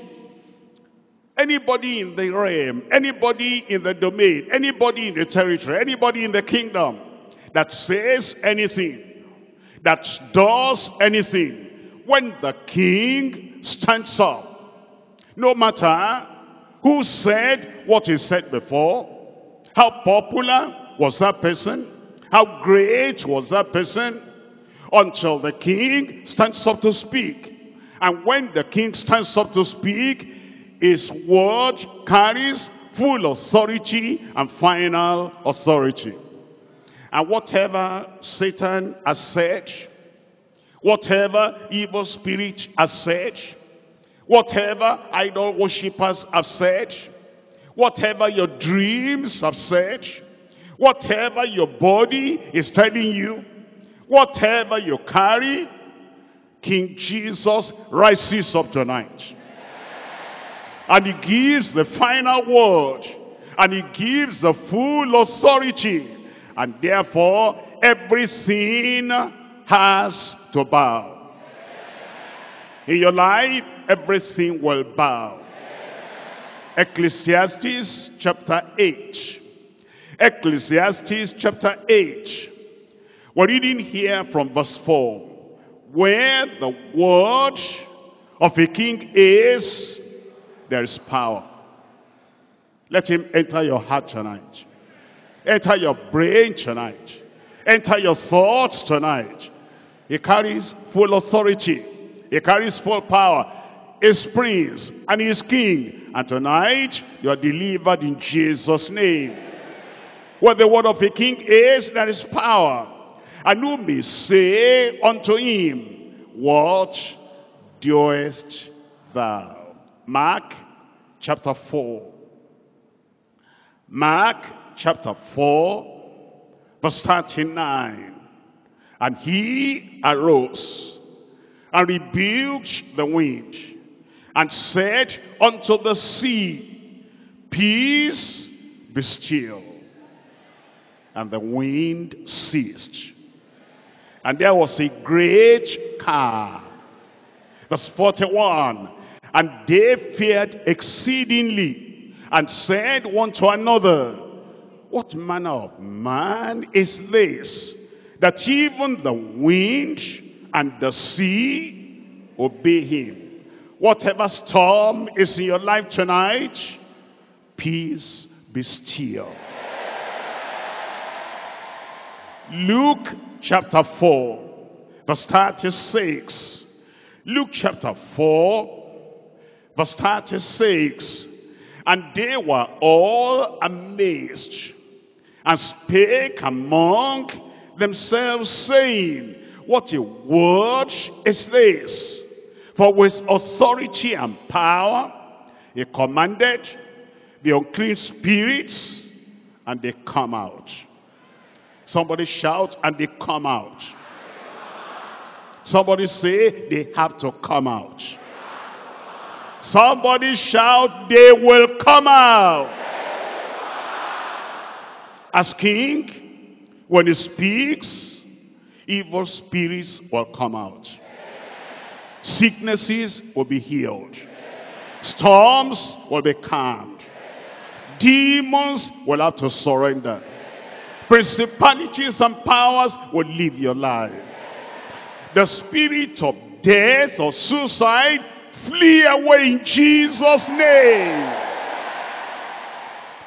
Anybody in the realm, anybody in the domain, anybody in the territory, anybody in the kingdom that says anything, that does anything, when the king stands up, no matter who said what he said before, how popular was that person, how great was that person, until the king stands up to speak. And when the king stands up to speak, his word carries full authority and final authority. And whatever Satan has said, whatever evil spirit has said, whatever idol worshippers have said, whatever your dreams have said, whatever your body is telling you, Whatever you carry, King Jesus rises up tonight. And he gives the final word. And he gives the full authority. And therefore, every sin has to bow. In your life, everything will bow. Ecclesiastes chapter 8. Ecclesiastes chapter 8. We're reading here from verse 4. Where the word of a king is, there is power. Let him enter your heart tonight. Enter your brain tonight. Enter your thoughts tonight. He carries full authority. He carries full power. Is prince and he is king. And tonight, you are delivered in Jesus' name. Where the word of a king is, there is power. And who may say unto him, What doest thou? Mark chapter 4. Mark chapter 4, verse 39. And he arose and rebuked the wind and said unto the sea, Peace, be still. And the wind ceased and there was a great calm. Verse 41. And they feared exceedingly and said one to another, What manner of man is this, that even the wind and the sea obey him? Whatever storm is in your life tonight, peace be still. Luke chapter 4, verse 36. Luke chapter 4, verse 36. And they were all amazed and spake among themselves, saying, What a word is this? For with authority and power he commanded the unclean spirits, and they come out. Somebody shout and they come out. Somebody say they have to come out. Somebody shout they will come out. As king, when he speaks, evil spirits will come out. Sicknesses will be healed. Storms will be calmed. Demons will have to surrender. Principalities and powers will leave your life. The spirit of death or suicide flee away in Jesus' name.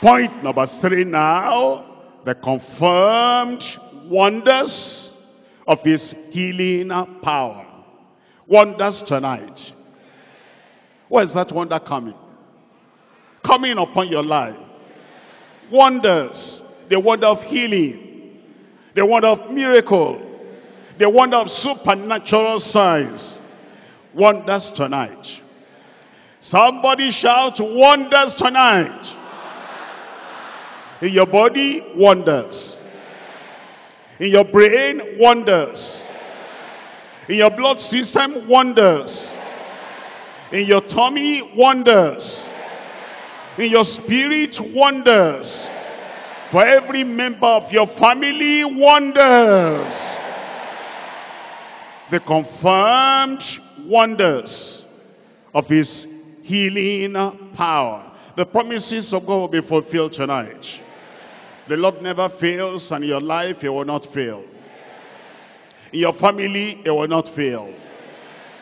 Point number three now, the confirmed wonders of his healing power. Wonders tonight. Where is that wonder coming? Coming upon your life. Wonders the wonder of healing, the wonder of miracle, The wonder of supernatural signs. Wonders tonight. Somebody shout wonders tonight. In your body, wonders. In your brain, wonders. In your blood system, wonders. In your tummy, wonders. In your spirit, wonders. For every member of your family, wonders. The confirmed wonders of his healing power. The promises of God will be fulfilled tonight. The Lord never fails and your life he will not fail. In your family he will not fail.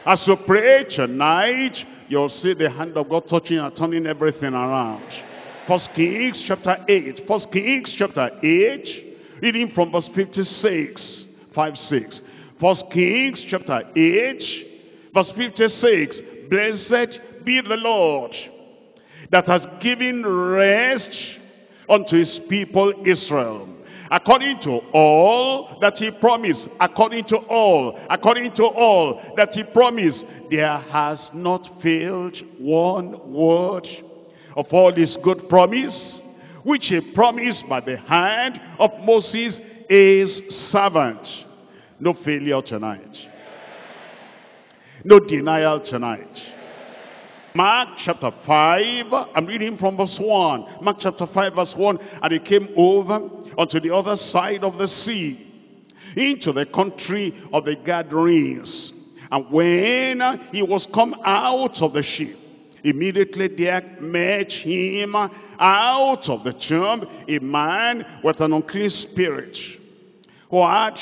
As you pray tonight, you'll see the hand of God touching and turning everything around. First Kings chapter 8. First Kings chapter 8, reading from verse 56, 5, 6. First Kings chapter 8, verse 56. Blessed be the Lord that has given rest unto his people Israel. According to all that he promised, according to all, according to all that he promised, there has not failed one word of all this good promise, which he promised by the hand of Moses, his servant. No failure tonight. No denial tonight. Mark chapter 5, I'm reading from verse 1. Mark chapter 5 verse 1, and he came over unto the other side of the sea, into the country of the Gadarenes. And when he was come out of the ship, immediately there met him out of the tomb a man with an unclean spirit, who had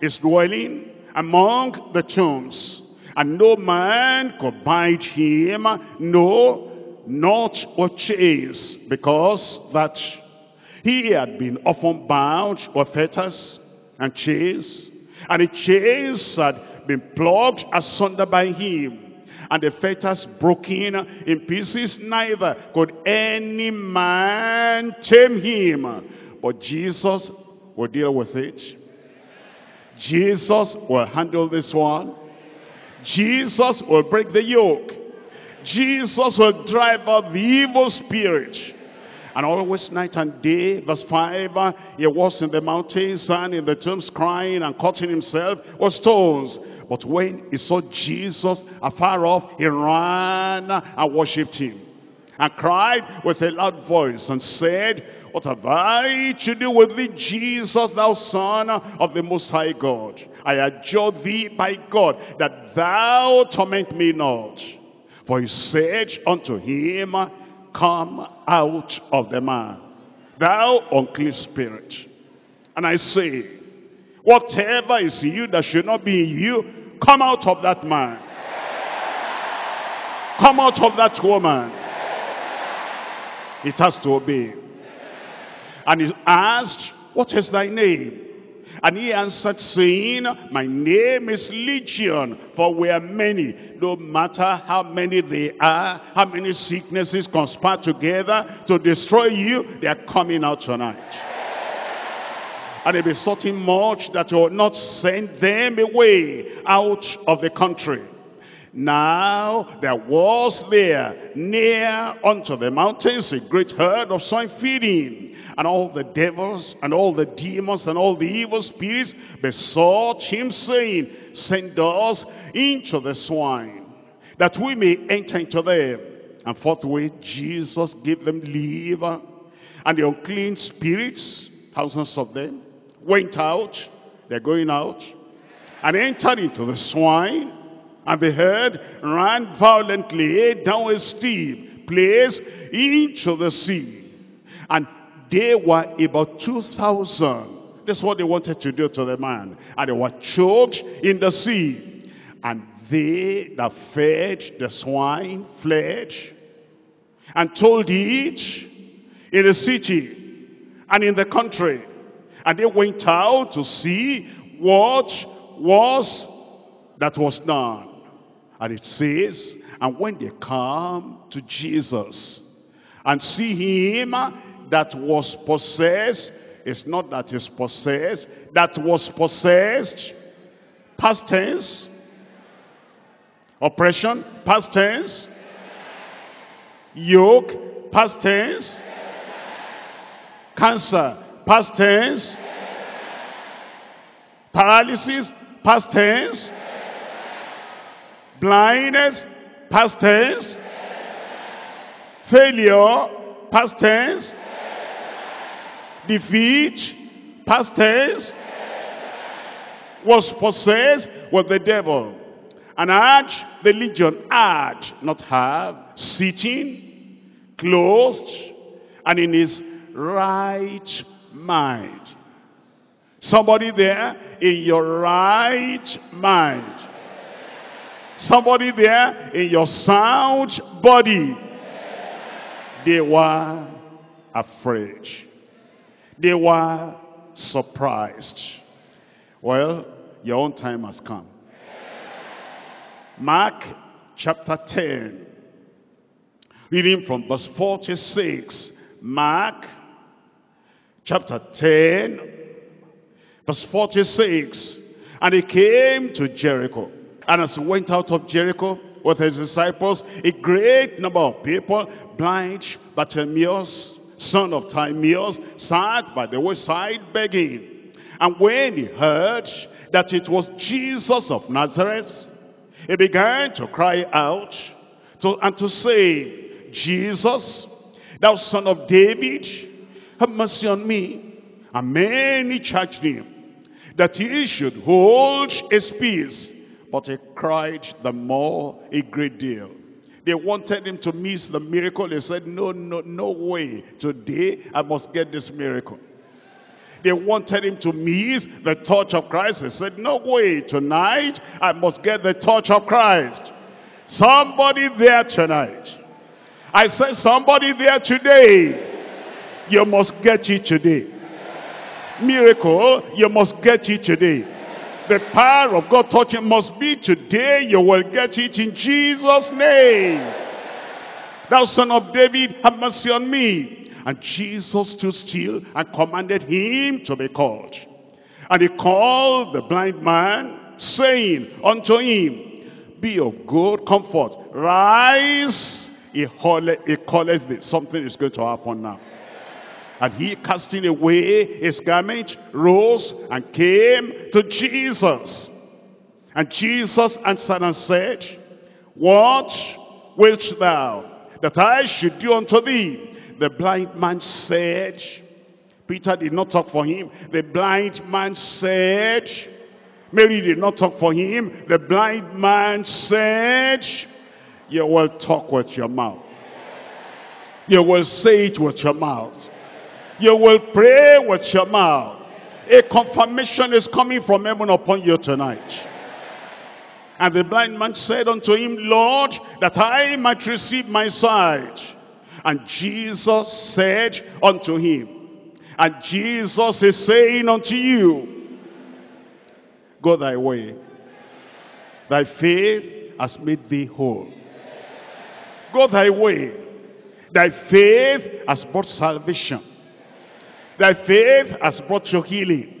his dwelling among the tombs and no man could bind him, no, not with chains, because that he had been often bound with fetters and chains, and the chains had been plucked asunder by him, and the fetters broken in pieces, neither could any man tame him. But Jesus will deal with it. Jesus will handle this one. Jesus will break the yoke. Jesus will drive out the evil spirit. And always night and day, verse 5, uh, he was in the mountains and in the tombs crying and cutting himself with stones. But when he saw Jesus afar off, he ran and worshipped him. And cried with a loud voice and said, What have I to do with thee, Jesus, thou son of the Most High God? I adjure thee by God that thou torment me not. For he said unto him, Come out of the man, thou unclean spirit. And I say, whatever is in you that should not be in you, come out of that man. Come out of that woman. It has to obey. And he asked, what is thy name? And he answered, saying, My name is Legion, for we are many. No matter how many they are, how many sicknesses conspire together to destroy you, they are coming out tonight. And they besought him much that you will not send them away out of the country. Now there was there near unto the mountains a great herd of swine feeding and all the devils and all the demons and all the evil spirits besought him saying, send us into the swine, that we may enter into them. And forthwith Jesus gave them leave, and the unclean spirits, thousands of them, went out, they're going out, and entered into the swine, and the herd ran violently down a steep place into the sea. And they were about 2,000. That's what they wanted to do to the man. And they were choked in the sea. And they that fed the swine fled and told each in the city and in the country. And they went out to see what was that was done. And it says, and when they come to Jesus and see him that was possessed, it's not that is possessed, that was possessed past tense. Oppression, past tense. Yoke, past tense. Cancer, past tense. Paralysis, past tense. Blindness, past tense. Failure, past tense. Defeat, past tense. Was possessed with the devil. And had the legion had, not have, sitting, closed, and in his right mind. Somebody there in your right mind. Somebody there in your sound body. They were afraid. They were surprised. Well, your own time has come. Mark chapter 10. Reading from verse 46. Mark chapter 10, verse 46. And he came to Jericho. And as he went out of Jericho with his disciples, a great number of people, blind Bartimaeus, son of Timaeus, sat by the wayside begging. And when he heard that it was Jesus of Nazareth, he began to cry out to, and to say, Jesus, thou son of David, have mercy on me. And many charged him that he should hold his peace. But he cried the more a great deal. They wanted him to miss the miracle. They said, no, no, no way. Today I must get this miracle. They wanted him to miss the touch of Christ. They said, no way. Tonight I must get the touch of Christ. Somebody there tonight. I said somebody there today. You must get it today. Miracle, you must get it today. The power of God touching must be today. You will get it in Jesus' name. Thou son of David, have mercy on me. And Jesus stood still and commanded him to be called. And he called the blind man, saying unto him, Be of good comfort, rise. He calleth thee. Something is going to happen now. And he, casting away his garment, rose and came to Jesus. And Jesus answered and said, What wilt thou that I should do unto thee? The blind man said, Peter did not talk for him. The blind man said, Mary did not talk for him. The blind man said, You will talk with your mouth. You will say it with your mouth. You will pray with your mouth. A confirmation is coming from heaven upon you tonight. And the blind man said unto him, Lord, that I might receive my sight. And Jesus said unto him, and Jesus is saying unto you, Go thy way. Thy faith has made thee whole. Go thy way. Thy faith has brought salvation. Thy faith has brought your healing.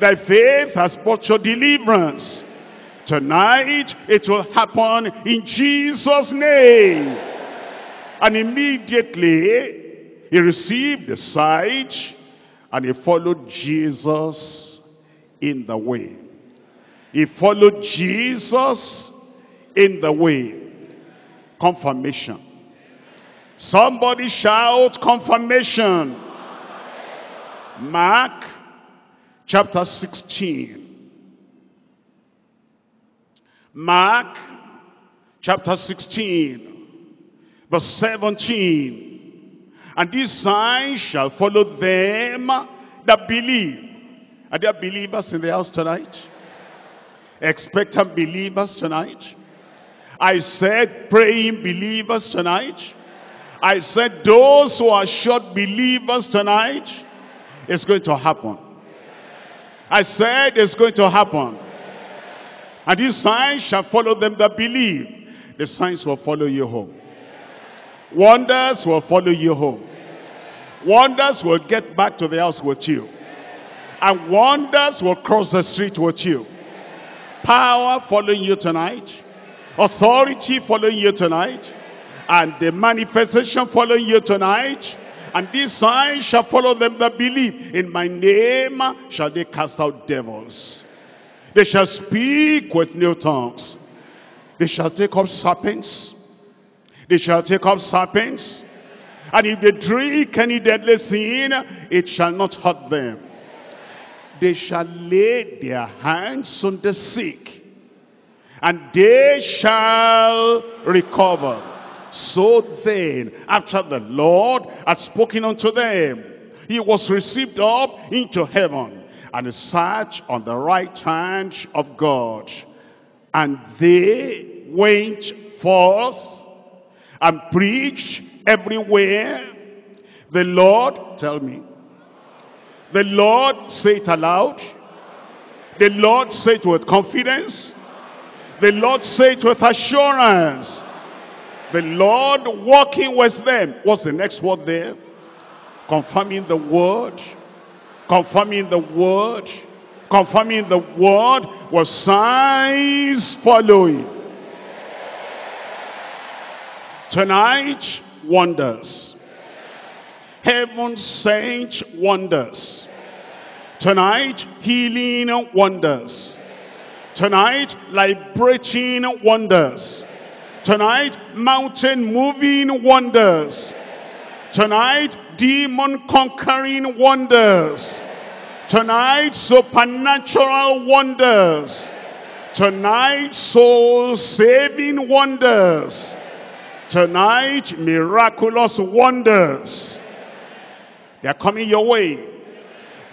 Thy faith has brought your deliverance. Tonight, it will happen in Jesus' name. And immediately, he received the sight and he followed Jesus in the way. He followed Jesus in the way. Confirmation. Somebody shout confirmation. Mark chapter 16. Mark chapter 16, verse 17. And these signs shall follow them that believe. Are there believers in the house tonight? Expectant believers tonight? I said praying believers tonight. I said those who are short believers tonight. It's going to happen. I said it's going to happen. And these signs shall follow them that believe. The signs will follow you home. Wonders will follow you home. Wonders will get back to the house with you. And wonders will cross the street with you. Power following you tonight. Authority following you tonight. And the manifestation following you tonight. And these signs shall follow them that believe. In my name shall they cast out devils. They shall speak with new tongues. They shall take up serpents. They shall take up serpents. And if they drink any deadly sin, it shall not hurt them. They shall lay their hands on the sick. And they shall recover. So then, after the Lord had spoken unto them, he was received up into heaven and sat on the right hand of God. And they went forth and preached everywhere. The Lord, tell me, the Lord, say it aloud. The Lord, say it with confidence. The Lord, say it with assurance. The Lord walking with them. What's the next word there? Confirming the word. Confirming the word. Confirming the word with signs following. Tonight, wonders. Heaven sent wonders. Tonight, healing wonders. Tonight, liberating wonders. Tonight, mountain moving wonders. Tonight, demon conquering wonders. Tonight, supernatural wonders. Tonight, soul saving wonders. Tonight, miraculous wonders. They are coming your way.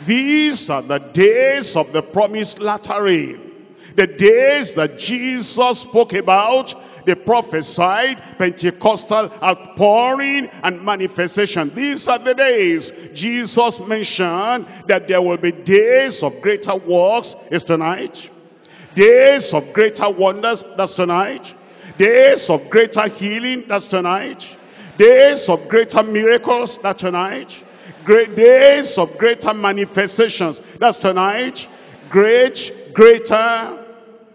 These are the days of the promised latter rain. The days that Jesus spoke about they prophesied Pentecostal outpouring and manifestation. These are the days Jesus mentioned that there will be days of greater works is tonight. Days of greater wonders, that's tonight. Days of greater healing, that's tonight. Days of greater miracles, that's tonight. Great days of greater manifestations, that's tonight. Great, greater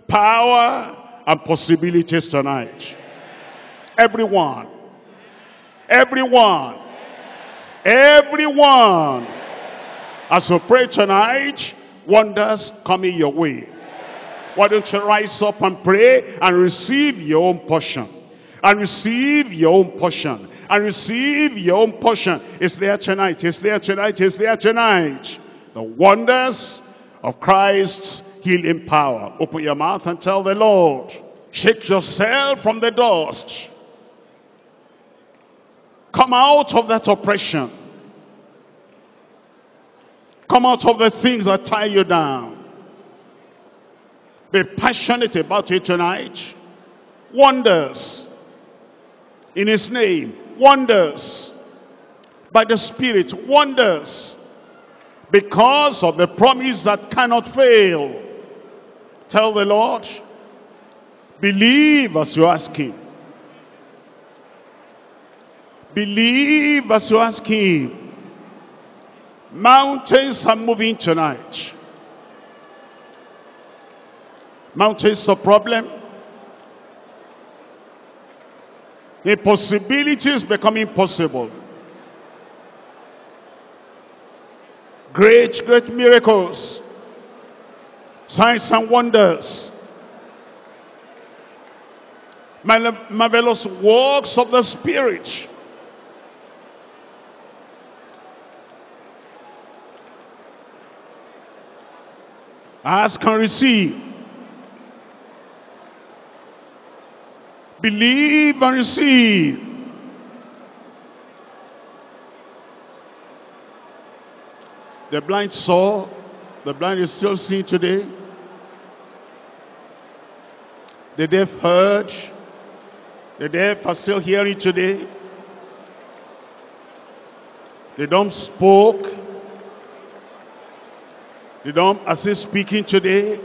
power and possibilities tonight. Everyone. Everyone. Everyone. As we pray tonight, wonders coming your way. Why don't you rise up and pray and receive your own portion. And receive your own portion. And receive your own portion. It's there tonight. It's there tonight. It's there tonight. The wonders of Christ's healing power. Open your mouth and tell the Lord. Shake yourself from the dust. Come out of that oppression. Come out of the things that tie you down. Be passionate about it tonight. Wonders. In his name. Wonders. By the Spirit. Wonders. Because of the promise that cannot fail. Tell the Lord, believe as you ask him. Believe as you ask him. Mountains are moving tonight. Mountains of problem. Impossibilities becoming possible. Great, great miracles signs and wonders, marvelous works of the Spirit. Ask and receive. Believe and receive. The blind saw, the blind is still seeing today. The deaf heard. The deaf are still hearing today. The dumb spoke. The dumb are still speaking today.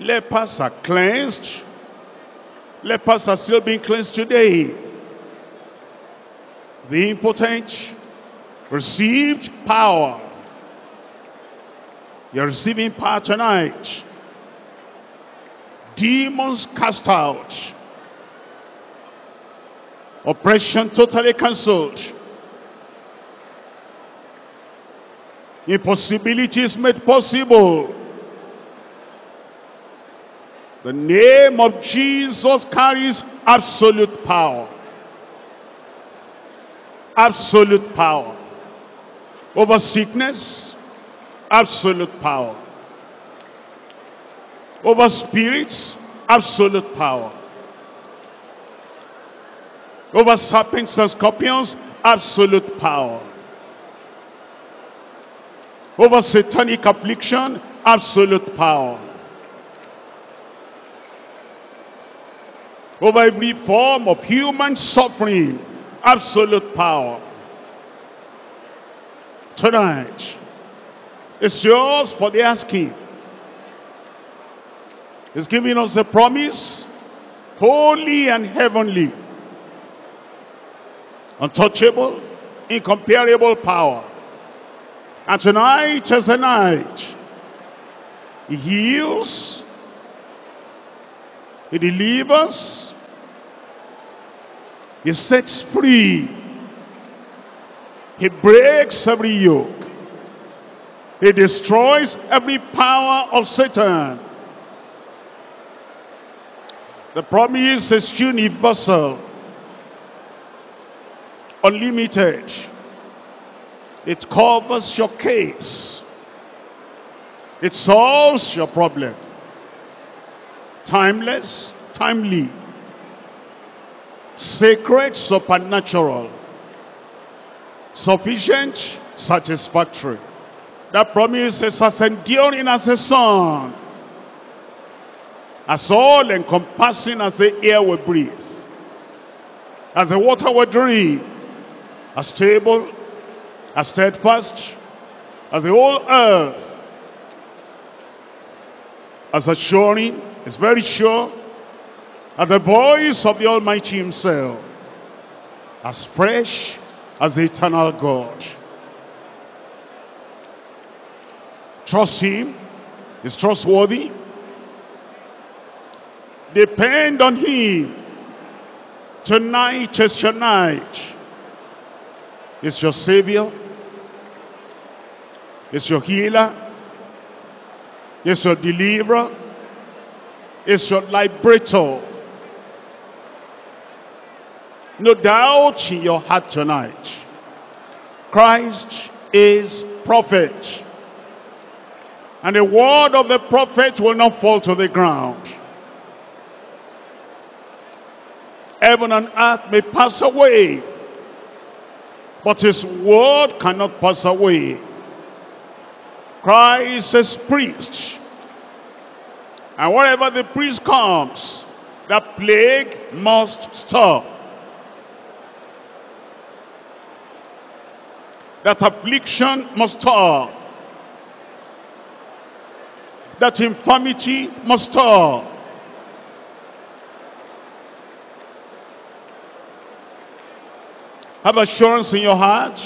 Lepers are cleansed. Lepers are still being cleansed today. The impotent received power You're receiving power tonight. Demons cast out. Oppression totally cancelled. Impossibilities made possible. The name of Jesus carries absolute power. Absolute power. Over sickness, absolute power. Over spirits, absolute power. Over serpents and scorpions, absolute power. Over satanic affliction, absolute power. Over every form of human suffering, absolute power. Tonight, it's yours for the asking. He's giving us a promise, holy and heavenly, untouchable, incomparable power. And tonight is the night. He heals, He delivers, He sets free, He breaks every yoke. He destroys every power of Satan. The promise is universal, unlimited. It covers your case. It solves your problem. Timeless, timely. Sacred, supernatural. Sufficient, satisfactory. That promise is as enduring as a song. As all encompassing as the air we breathe. As the water we drink. As stable, as steadfast, as the whole earth. As assuring, is very sure. As the voice of the Almighty himself. As fresh as the eternal God. Trust him. He's trustworthy. Depend on him. Tonight is your night. Is your savior. Is your healer. Is your deliverer. Is your liberator. No doubt in your heart tonight. Christ is prophet. And the word of the prophet will not fall to the ground. Heaven and earth may pass away. But his word cannot pass away. Christ is priest. And wherever the priest comes, that plague must stop. That affliction must stop. That infirmity must stop. Have assurance in your heart.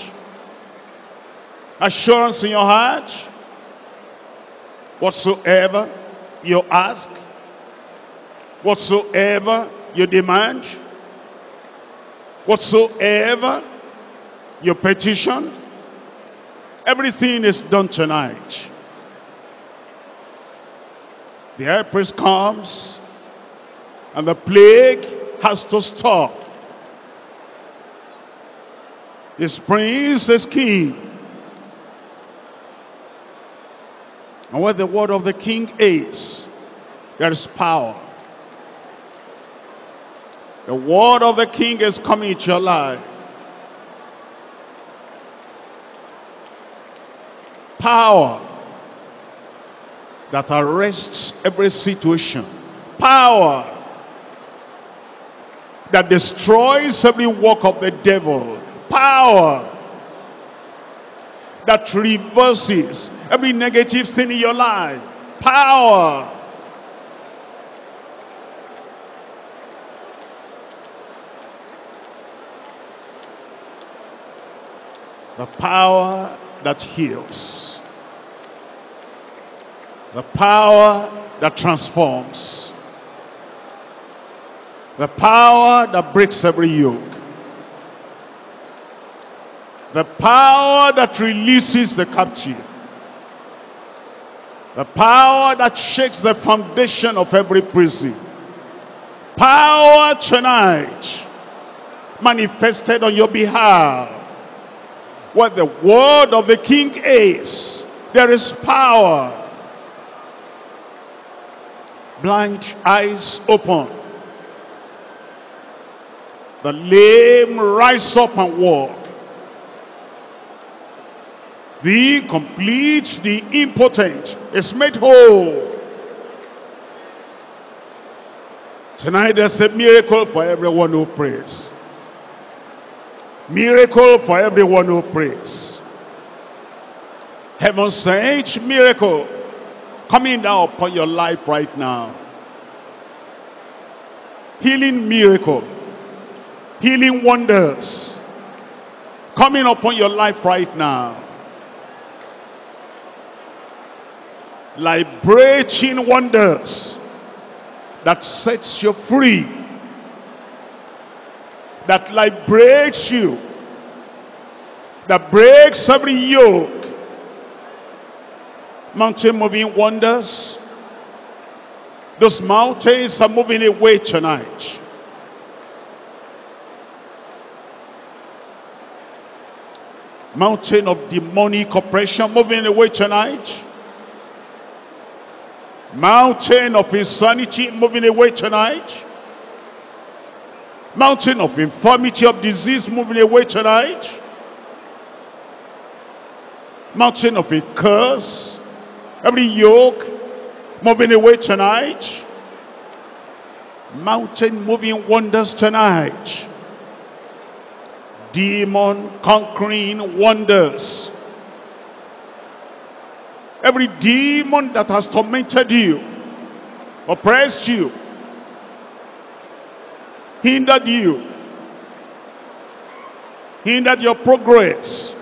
Assurance in your heart. Whatsoever you ask, whatsoever you demand, whatsoever your petition, everything is done tonight. The high priest comes and the plague has to stop. His prince is king. And where the word of the king is, there is power. The word of the king is coming to your life. Power that arrests every situation. Power that destroys every work of the devil. Power that reverses every negative thing in your life. Power. The power that heals. The power that transforms. The power that breaks every yoke. The power that releases the captive. The power that shakes the foundation of every prison. Power tonight manifested on your behalf. What the word of the king is, there is power. Blind eyes open. The lame rise up and walk. The complete, the impotent is made whole. Tonight there's a miracle for everyone who prays. Miracle for everyone who prays. Heaven sent miracle coming down upon your life right now. Healing miracle. Healing wonders coming upon your life right now. Liberating wonders that sets you free. That liberates you. That breaks every yoke. Mountain moving wonders. Those mountains are moving away tonight. Mountain of demonic oppression moving away tonight. Mountain of insanity moving away tonight. Mountain of infirmity of disease moving away tonight. Mountain of a curse. Every yoke moving away tonight. Mountain moving wonders tonight. Demon conquering wonders Every demon that has tormented you, oppressed you, hindered you, hindered your progress.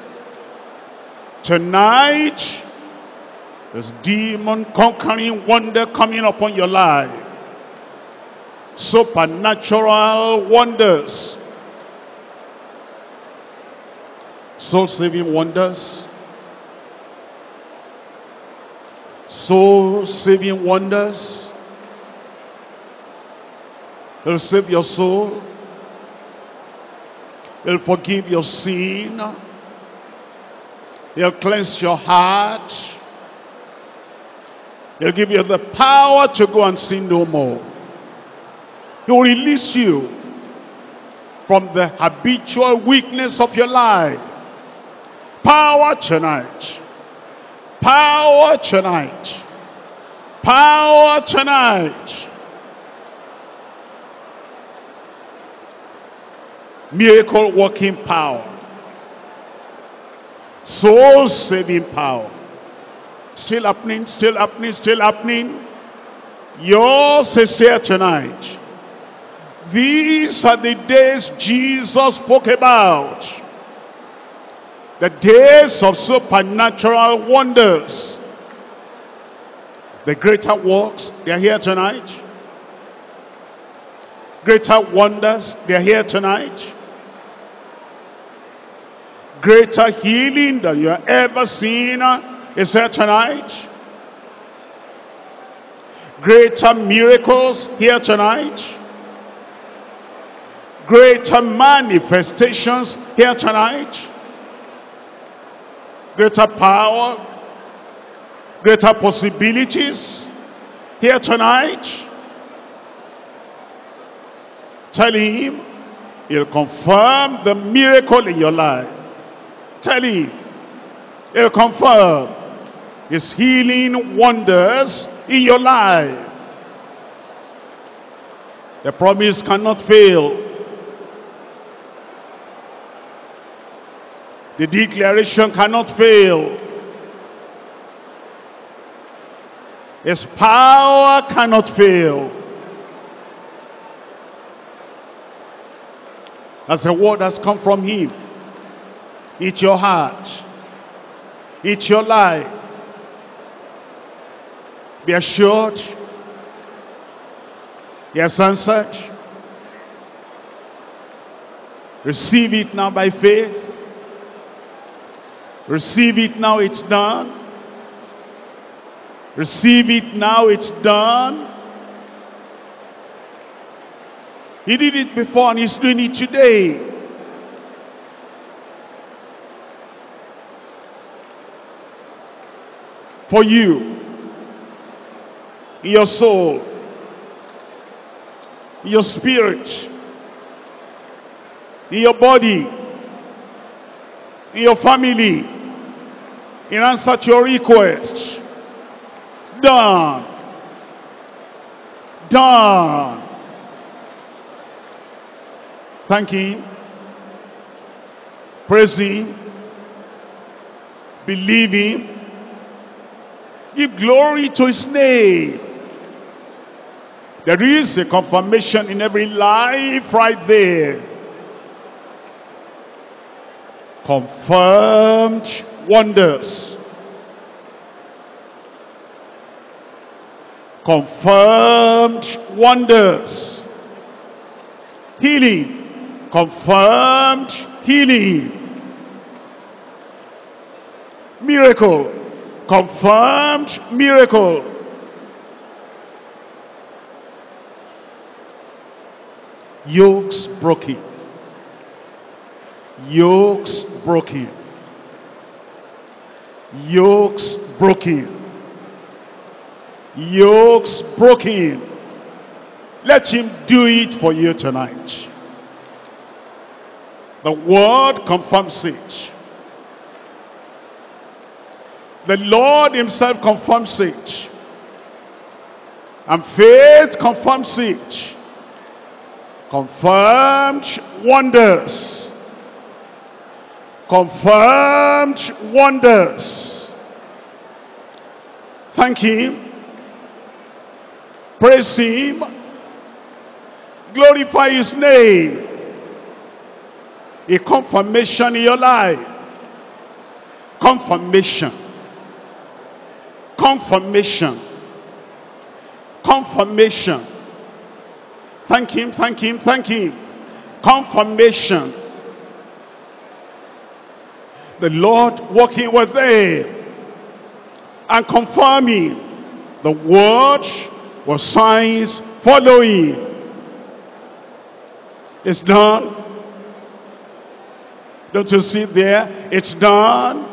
Tonight, there's demon conquering wonder coming upon your life. Supernatural wonders. Soul-saving wonders soul-saving wonders. He'll save your soul. He'll forgive your sin. He'll cleanse your heart. He'll give you the power to go and sin no more. He'll release you from the habitual weakness of your life. Power tonight. Power tonight. Power tonight. Miracle working power. Soul saving power. Still happening, still happening, still happening. Yours is here tonight. These are the days Jesus spoke about. The days of supernatural wonders. The greater works, they are here tonight. Greater wonders, they are here tonight. Greater healing that you have ever seen uh, is here tonight. Greater miracles here tonight. Greater manifestations here tonight greater power, greater possibilities here tonight. Tell him he'll confirm the miracle in your life. Tell him he'll confirm his healing wonders in your life. The promise cannot fail. The declaration cannot fail. His power cannot fail. As the word has come from him. It's your heart. It's your life. Be assured. He has answered. Receive it now by faith. Receive it now, it's done. Receive it now, it's done. He did it before and he's doing it today. For you, in your soul, in your spirit, in your body, in your family, in answer to your request. Done. Done. Thank Him. Praise Him. Believe Him. Give glory to His name. There is a confirmation in every life right there. Confirmed wonders. Confirmed wonders. Healing confirmed healing. Miracle, confirmed miracle. Yokes broken. Yokes broken. Yokes broken. Yokes broken. Let him do it for you tonight. The word confirms it. The Lord himself confirms it. And faith confirms it. Confirmed wonders. Confirmed wonders. Thank him. Praise him. Glorify his name a confirmation in your life. Confirmation. Confirmation. Confirmation. Thank him, thank him, thank him. Confirmation. The Lord walking with them and confirming the word was signs following. It's done. Don't you see there? It's done.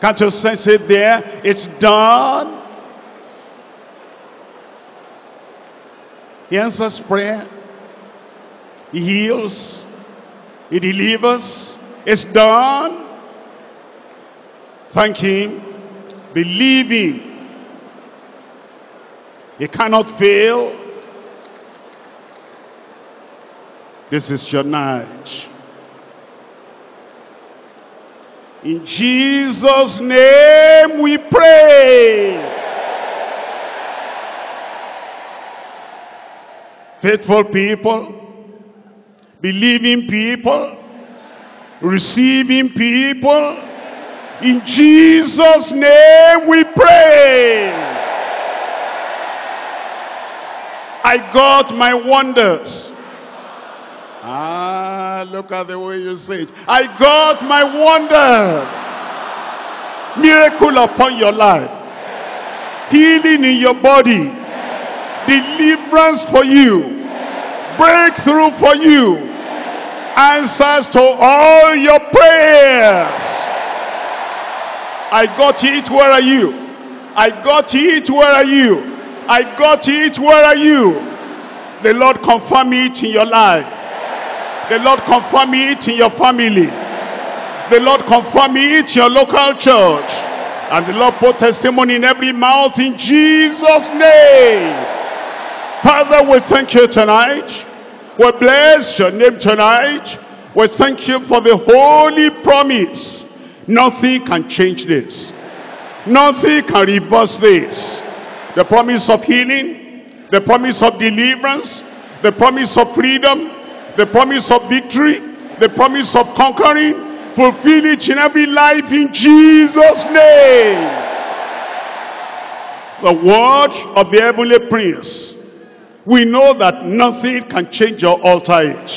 Can't you sense it there? It's done. He answers prayer. He heals. He delivers. It's done. Thank Him. Believe Him. He cannot fail. This is your night. In Jesus' name we pray. Faithful people, believing people, receiving people, in Jesus' name we pray. I got my wonders. Ah, look at the way you say it. I got my wonders. Miracle upon your life. Healing in your body. Deliverance for you. Breakthrough for you. Answers to all your prayers. I got it, where are you? I got it, where are you? I got it, where are you? The Lord confirm it in your life. The Lord confirm it in your family. The Lord confirm it in your local church. And the Lord put testimony in every mouth in Jesus' name. Father, we thank you tonight. We bless your name tonight. We thank you for the holy promise. Nothing can change this. Nothing can reverse this. The promise of healing, the promise of deliverance, the promise of freedom, the promise of victory, the promise of conquering, fulfill it in every life in Jesus' name. the word of the heavenly prince, we know that nothing can change your altar age.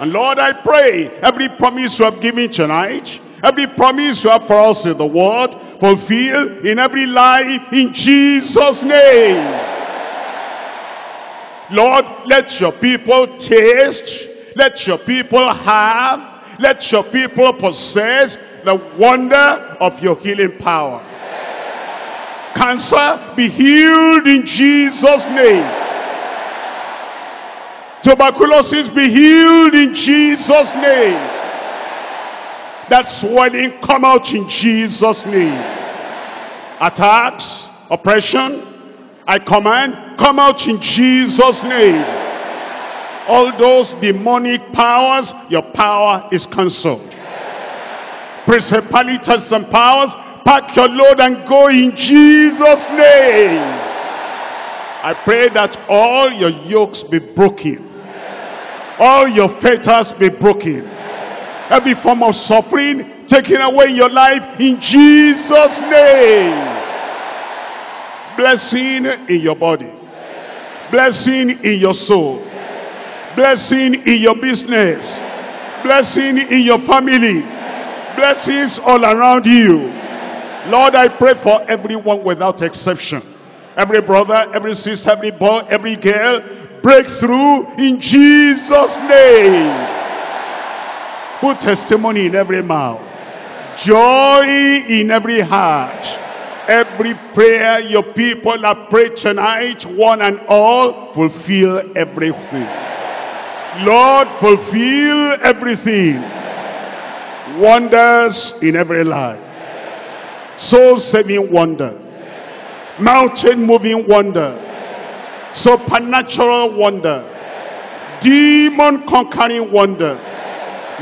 And Lord, I pray every promise you have given tonight, every promise you have for us in the word, fulfill in every life in Jesus' name. Lord, let your people taste, let your people have, let your people possess the wonder of your healing power. Cancer, be healed in Jesus' name. Tuberculosis be healed in Jesus' name. That swelling come out in Jesus' name. Attacks, oppression, I command, come out in Jesus' name. All those demonic powers, your power is cancelled. Principalities and powers, pack your load and go in Jesus' name. I pray that all your yokes be broken all your fetters be broken. Every form of suffering taken away in your life in Jesus' name. Blessing in your body. Blessing in your soul. Blessing in your business. Blessing in your family. Blessings all around you. Lord, I pray for everyone without exception. Every brother, every sister, every boy, every girl, breakthrough in Jesus' name. Put testimony in every mouth. Joy in every heart. Every prayer your people have prayed tonight, one and all, fulfill everything. Lord, fulfill everything. Wonders in every life. Soul-saving wonder. Mountain-moving wonder supernatural wonder, demon conquering wonder,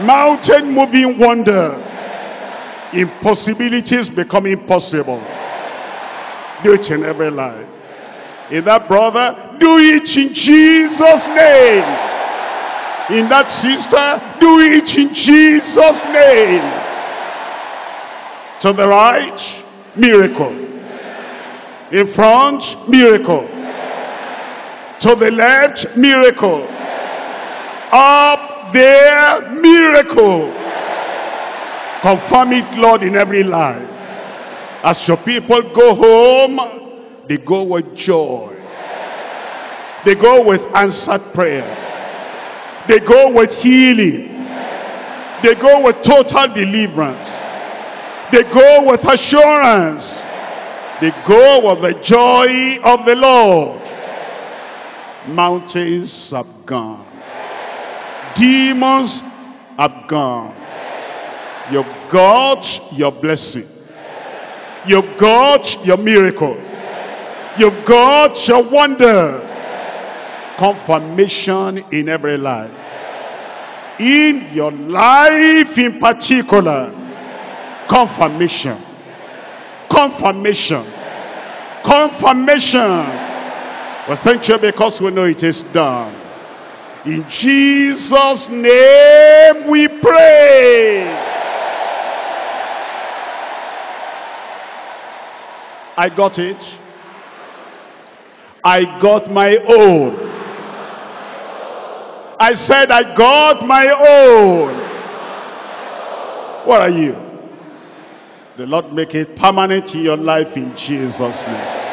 mountain moving wonder, impossibilities becoming possible. Do it in every life. In that brother, do it in Jesus' name. In that sister, do it in Jesus' name. To the right, miracle. In front, miracle to the left, miracle. Up there, miracle. Confirm it, Lord, in every life. As your people go home, they go with joy. They go with answered prayer. They go with healing. They go with total deliverance. They go with assurance. They go with the joy of the Lord. Mountains have gone. Demons have gone. You've got your blessing. You've got your miracle. You've got your wonder. Confirmation in every life. In your life in particular. Confirmation. Confirmation. Confirmation well, thank you because we know it is done. In Jesus' name we pray. I got it. I got my own. I said I got my own. What are you? The Lord make it permanent in your life in Jesus' name.